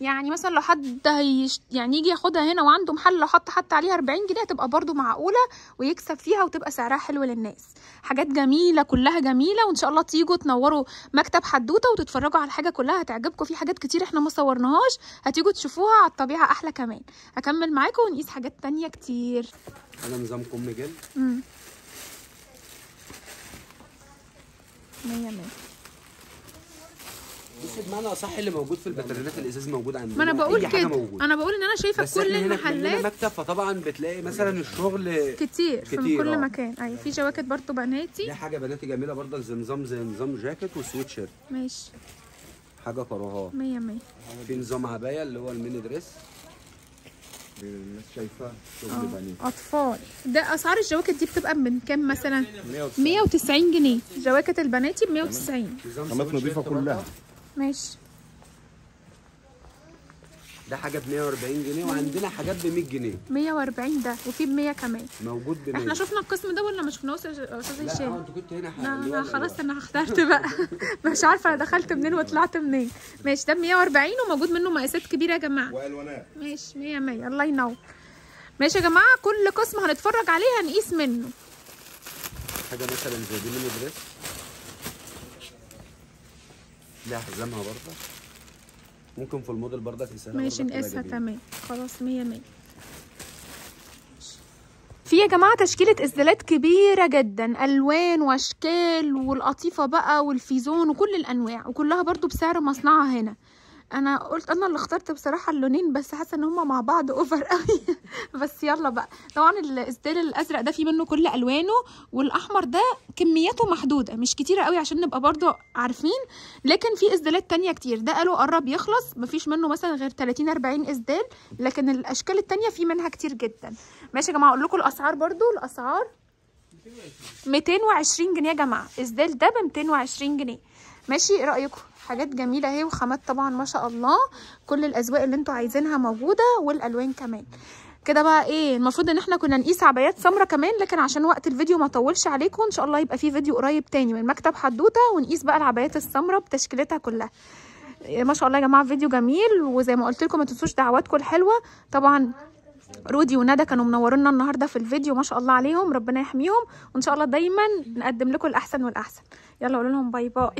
يعني مثلا لو حد هيش يعني يجي ياخدها هنا وعنده محل لو حط حتى عليها 40 جنيه هتبقى برضو معقولة ويكسب فيها وتبقى سعرها حلو للناس. حاجات جميلة كلها جميلة وإن شاء الله تيجوا تنوروا مكتب حدوتة وتتفرجوا على الحاجة كلها هتعجبكم. في حاجات كتير إحنا ما صورناهاش هتيجوا تشوفوها على الطبيعة أحلى كمان. هكمل معاكم ونقيس حاجات تانية كتير. هذا نظام كم امم مية مية. بص بمعنى أصح اللي موجود في الباترينات الإزاز موجود عندنا ما أنا بقول كده. موجود. أنا بقول إن أنا شايفة بس في كل المحلات مكتب فطبعا بتلاقي مثلا الشغل كتير في كتير، كل آه. مكان. أيوه في جواكت برضو بناتي. دي حاجة بناتي جميلة برضك زي نظام زي نظام جاكيت وسويت شيرت. ماشي. حاجة كاروهات مية مية. في نظام عباية اللي هو ال mini dress. الناس شايفة شغل بني أطفال. ده أسعار الجواكت دي بتبقى من كام مثلا؟ 190 جنيه. جواكت البناتي ب 190 نظام خامات shirt كلها. ماشي. ده حاجة ب 140 جنيه وعندنا حاجات ب 100 جنيه. 140 ده وفي ب 100 كمان. موجود ب 100 إحنا شفنا القسم ده ولا ما شفناهوش يا أستاذ لا هشام؟ انت كنت هنا لا خلاص أنا اخترت بقى. مش عارفة أنا دخلت منين وطلعت منين. ماشي ده ب 140 وموجود منه مقاسات كبيرة يا جماعة. والوانات ماشي 100 100 الله ينور. ماشي يا جماعة كل قسم هنتفرج عليه هنقيس منه. حاجة مثلا زي دي mini dress لها حزامها برضك ممكن في الموديل برضك يسهل ماشي نقيسها تمام. خلاص 100 100 في يا جماعة تشكيلة اسدالات كبيرة جدا ألوان وأشكال والقطيفة بقى والفيزون وكل الأنواع وكلها برضو بسعر مصنعها هنا. أنا قلت أنا اللي اخترت بصراحة اللونين بس حاسة ان هما مع بعض over قوي. بس يلا بقى. طبعا الاسدال الازرق ده في منه كل الوانه والاحمر ده كمياته محدودة مش كتيرة قوي عشان نبقى برضو عارفين. لكن في اسدالات تانية كتير. ده قالوا قرب يخلص مفيش منه مثلا غير 30 40 اسدال لكن الاشكال التانية في منها كتير جدا. ماشي يا جماعة أقول لكم الأسعار برضو. الأسعار 220 جنيه يا جماعة. اسدال ده ب 220 جنيه. ماشي إيه رأيكم؟ حاجات جميلة اهي وخامات طبعا ما شاء الله. كل الأذواق اللي أنتوا عايزينها موجودة والألوان كمان. كده بقى إيه المفروض ان إحنا كنا نقيس عبايات سمرة كمان لكن عشان وقت الفيديو ما طولش عليكم ان شاء الله يبقى في فيديو قريب تاني من مكتب حدوتة ونقيس بقى العبايات السمرة بتشكيلتها كلها. إيه ما شاء الله يا جماعة فيديو جميل وزي ما قلت لكم ما تنسوش دعواتكم الحلوه طبعا رودي وندى كانوا منورينا النهارده في الفيديو ما شاء الله عليهم ربنا يحميهم وإن شاء الله دايما نقدم لكم الأحسن والأحسن. يلا قولوا لهم bye bye.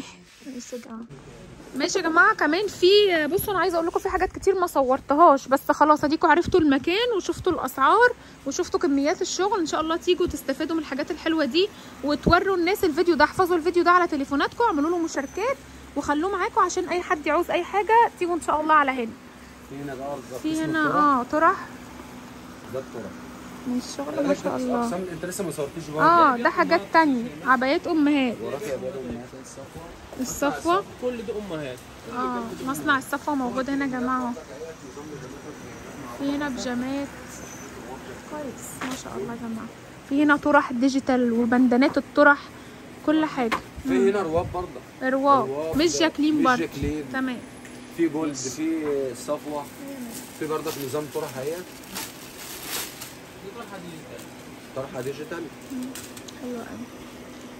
ماشي يا جماعة. ماشي يا جماعة كمان في بصوا أنا عايزة أقول لكم في حاجات كتير ما صورتهاش بس خلاص أديكم عرفتوا المكان وشفتوا الأسعار وشفتوا كميات الشغل إن شاء الله تيجوا تستفادوا من الحاجات الحلوة دي وتوروا الناس الفيديو ده احفظوا الفيديو ده على تليفوناتكم اعملوا له مشاركات وخلوه معاكم عشان أي حد يعوز أي حاجة تيجوا إن شاء الله على هنا. في هنا بقى في هنا. آه طرح ده الطرح من الشغل ما شاء الله. أنت لسه ما صورتيش برضه آه ده حاجات تانية. عبايات أمهات. الصفوة؟ كل دي أمهات. آه مصنع الصفوة موجود هنا يا جماعة. في هنا بيجامات. كويس. ما شاء الله يا جماعة. في هنا طرح digital وبندانات الطرح كل حاجة. في هنا رواب برضه. رواب مس جاكلين برضه. تمام. في جولد في صفوة. في برضك نظام طرح اهي طرحة ديجيتال. حلوة قوي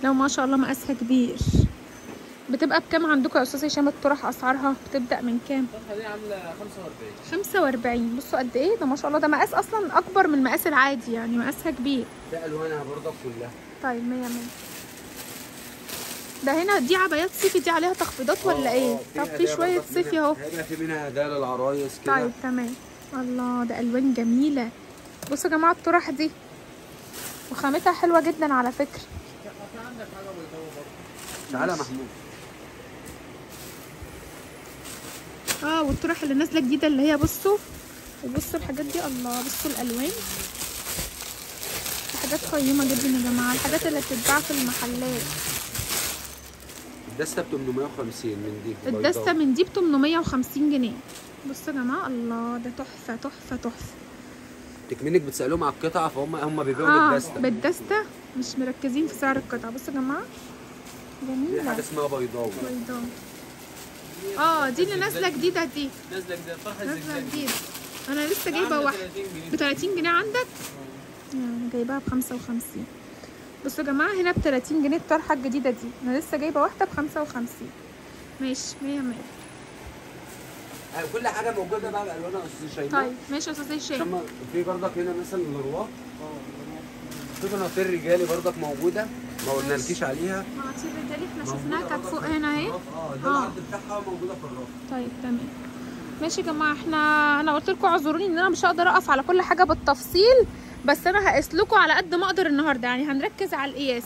لو ما شاء الله مقاسها كبير. بتبقى بكام عندكم يا أستاذ هشام؟ الطرح أسعارها بتبدأ من كام؟ الطرحة دي عاملة 45 45 بصوا قد إيه؟ ده ما شاء الله ده مقاس أصلا أكبر من المقاس العادي يعني مقاسها كبير. في ألوانها برضك كلها. طيب مية مية. ده هنا دي عبايات صيفي دي عليها تخفيضات ولا آه، إيه؟ آه، طب في شوية صيفي أهو. هيبقى في منها هدايا للعرايس كده. طيب تمام. الله ده ألوان جميلة. بصوا يا جماعة الطرح دي وخامتها حلوة جدا على فكرة. تعالى محمود. آه والطرح اللي نازلة جديدة اللي هي بصوا وبصوا الحاجات دي الله بصوا الألوان. حاجات قيمة جدا يا جماعة الحاجات اللي بتتباع في المحلات. الدستة ب 850 من دي بيضاء. من دي ب 850 جنيه. بصوا يا جماعة الله ده تحفة تحفة تحفة. تكمنك بتسألهم على القطعة فهم هم بيبيعوا آه بالدستة. بالدستة؟ مش مركزين في سعر القطعة. بصوا يا جماعة. دي جميلة حاجة اسمها بيضاوي. بيضاء آه دي اللي نازلة جديدة دي. نازلة جديدة. الطرحه الزجزاج جديدة. أنا لسه جايبة واحدة. 30 جنيه. ب 30 جنيه عندك؟ يعني جايباها ب 55 بصوا يا جماعة هنا ب 30 جنيه الطرحة الجديدة دي. أنا لسه جايبة واحدة ب 55 ماشي 100 100 آه، كل حاجة موجودة بقى بألوانها يا أستاذ شيماء طيب ماشي يا أستاذ هشام عشان في برضك هنا مثلا الرواق في بناطيل رجالي برضك موجودة ما قلنالكيش عليها. معاطير رجالي إحنا شفناها كانت فوق هنا أهي. آه ده آه. العرض بتاعها موجودة في الرف. طيب تمام. ماشي يا جماعة إحنا أنا قلت لكم اعذروني إن أنا مش هقدر أقف على كل حاجة بالتفصيل بس أنا هقيس لكم على قد ما أقدر النهارده. يعني هنركز على القياس.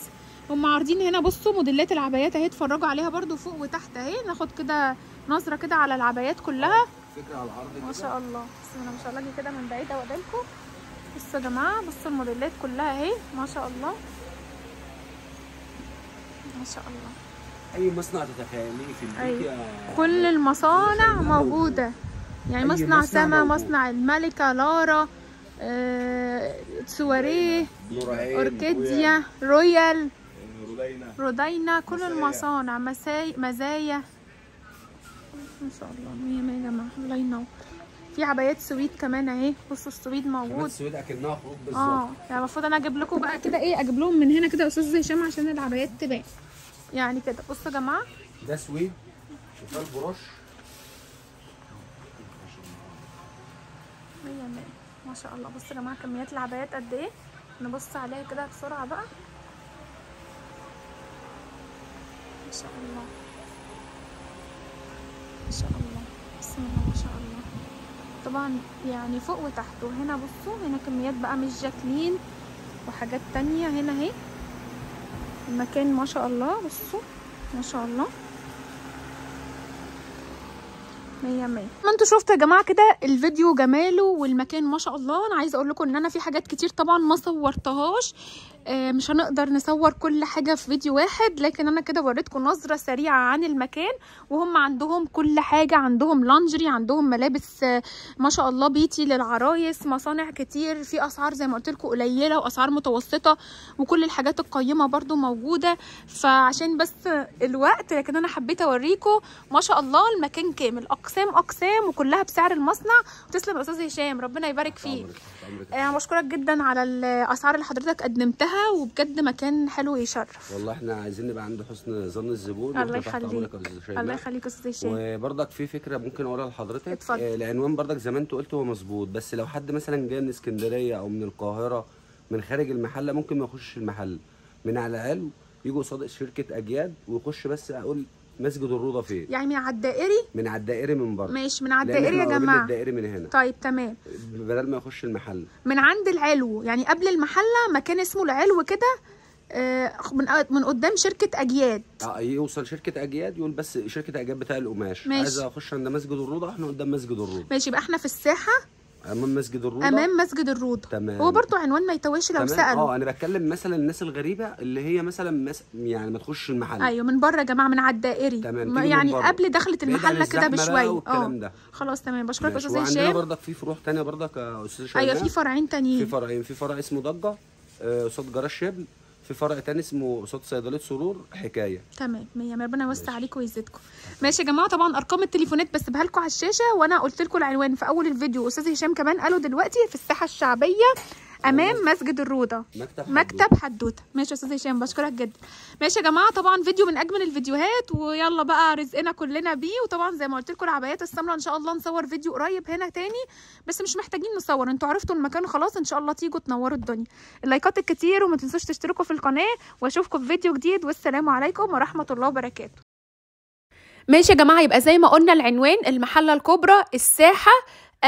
هم عارضين هنا. بصوا موديلات العبايات اهي اتفرجوا عليها برضو فوق وتحت اهي. ناخد كده نظرة كده على العبايات كلها. فكرة على العرض ما. شاء الله. بسم الله ما شاء الله أجي كده من بعيد اوريلكم بصوا يا جماعة بصوا الموديلات كلها اهي. ما شاء الله. ما شاء الله. أي مصنع تتخيليه في البيت أيوة. كل المصانع موجودة. يعني مصنع مصنع سما موجود. مصنع الملكة لارا آه، سواريه أوركيديا رويال. رودينا رودينا كل. المصانع مساي مزايا. ما شاء الله مية مية يا جماعة الله ينور. في عبايات سويد كمان اهي بصوا السويد موجود. السويد أكنها خروج بالظبط. آه يعني المفروض أنا أجيب لكم بقى كده إيه أجيب لهم من هنا كده يا أستاذ هشام عشان العبايات تبان. يعني كده بصوا يا جماعة. ده سويد. وده البروش. مية مية. ما شاء الله. بصوا يا جماعة كميات العبايات قد إيه. نبص عليها كده بسرعة بقى. ما شاء الله. ما شاء الله. بسم الله ما شاء الله. طبعا يعني فوق وتحت. وهنا بصوا هنا كميات بقى مش جاكلين. وحاجات تانية هنا أهي. المكان ما شاء الله. بصوا ما شاء الله. مية مية. ما أنتوا شفتوا يا جماعة كده الفيديو جماله والمكان ما شاء الله؟ أنا عايزة أقول لكم إن أنا في حاجات كتير طبعا ما صورتهاش. آه، مش هنقدر نصور كل حاجة في فيديو واحد لكن أنا كده وريتكم نظرة سريعة عن المكان وهم عندهم كل حاجة عندهم لانجري عندهم ملابس آه، ما شاء الله بيتي للعرايس مصانع كتير في أسعار زي ما قلت لكم قليلة وأسعار متوسطة وكل الحاجات القيمة برضو موجودة. فعشان بس الوقت لكن أنا حبيت أوريكم ما شاء الله المكان كامل. أقسام أقسام وكلها بسعر المصنع. وتسلم يا أستاذ هشام ربنا يبارك فيك. أنا بشكرك جدا على الاسعار اللي حضرتك قدمتها وبجد مكان حلو يشرف. والله إحنا عايزين نبقى عند حسن ظن الزبون الله يخليك. الله يخليك يا أستاذ هشام. وبرضك في فكرة ممكن أقولها لحضرتك. اتفضل. آه، العنوان برضك زي ما أنت قلت هو مظبوط بس لو حد مثلا جاي من اسكندرية أو من القاهرة من خارج المحلة ممكن ما يخشش المحل. من على العلو يجوا قصاد شركة اجياد ويخش بس أقول مسجد الروضة فين؟ يعني من على الدائري؟ من على الدائري من بره. ماشي من على الدائري يا جماعة. الدائري من هنا. طيب تمام. بدل ما يخش المحل. من عند العلو يعني قبل المحلة مكان اسمه العلو كده آه، من من قدام شركة أجياد. آه يوصل شركة أجياد يقول بس شركة أجياد بتاع القماش. ماشي. عايز أخش عند مسجد الروضة إحنا قدام مسجد الروضة. ماشي يبقى إحنا في الساحة. أمام مسجد الروضة. أمام مسجد الروضة. تمام. هو برضو عنوان ما يتوهش لو سالوا آه أنا بتكلم مثلا الناس الغريبة اللي هي مثلا مس... يعني ما تخش المحل. أيوه من بره يا جماعة من على الدائري. تمام، يعني. قبل عن المحله كده بشوية. ده. خلاص تمام. بشكرك يا. أستاذ وعندنا هشام. برضك في فروع تانية برضك يا أستاذ شيماء. أيوه في فرعين في تانيين فرعين في فرع اسمه ضجة آه، قصاد جراج شبل في فرع تاني اسمه قصاد صيدلية سرور حكاية. تمام مية مية ربنا يوسع عليكم ويزيدكم. ماشي يا جماعة طبعا أرقام التليفونات بسيبها لكم على الشاشة وأنا قلت لكم العنوان في أول الفيديو. أستاذ هشام كمان قالوا دلوقتي في الساحة الشعبية أمام مسجد الروضة. مكتب مكتب حدوته ماشي يا أستاذ هشام بشكرك جدا. ماشي يا جماعة طبعا فيديو من أجمل الفيديوهات ويلا بقى رزقنا كلنا بيه. وطبعا زي ما قلت لكم العبايات السمراء إن شاء الله نصور فيديو قريب هنا تاني بس مش محتاجين نصور. أنتوا عرفتوا المكان خلاص إن شاء الله تيجوا تنوروا الدنيا. اللايكات الكتير وما تنسوش تشتركوا في القناة وأشوفكم في فيديو جديد. والسلام عليكم ورحمة الله وبركاته. ماشي يا جماعة يبقى زي ما قلنا العنوان المحلة الكبرى الساحة.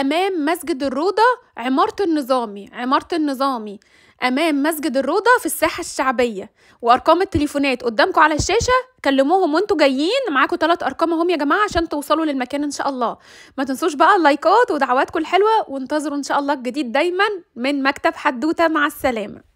أمام مسجد الروضة عمارة النظامي عمارة النظامي. أمام مسجد الروضة في الساحة الشعبية. وأرقام التليفونات قدامكم على الشاشة كلموهم وانتوا جايين. معاكم ثلاث أرقام أهم يا جماعة عشان توصلوا للمكان إن شاء الله. ما تنسوش بقى اللايكات ودعواتكم الحلوة. وانتظروا إن شاء الله الجديد دايما من مكتب حدوتة. مع السلامة.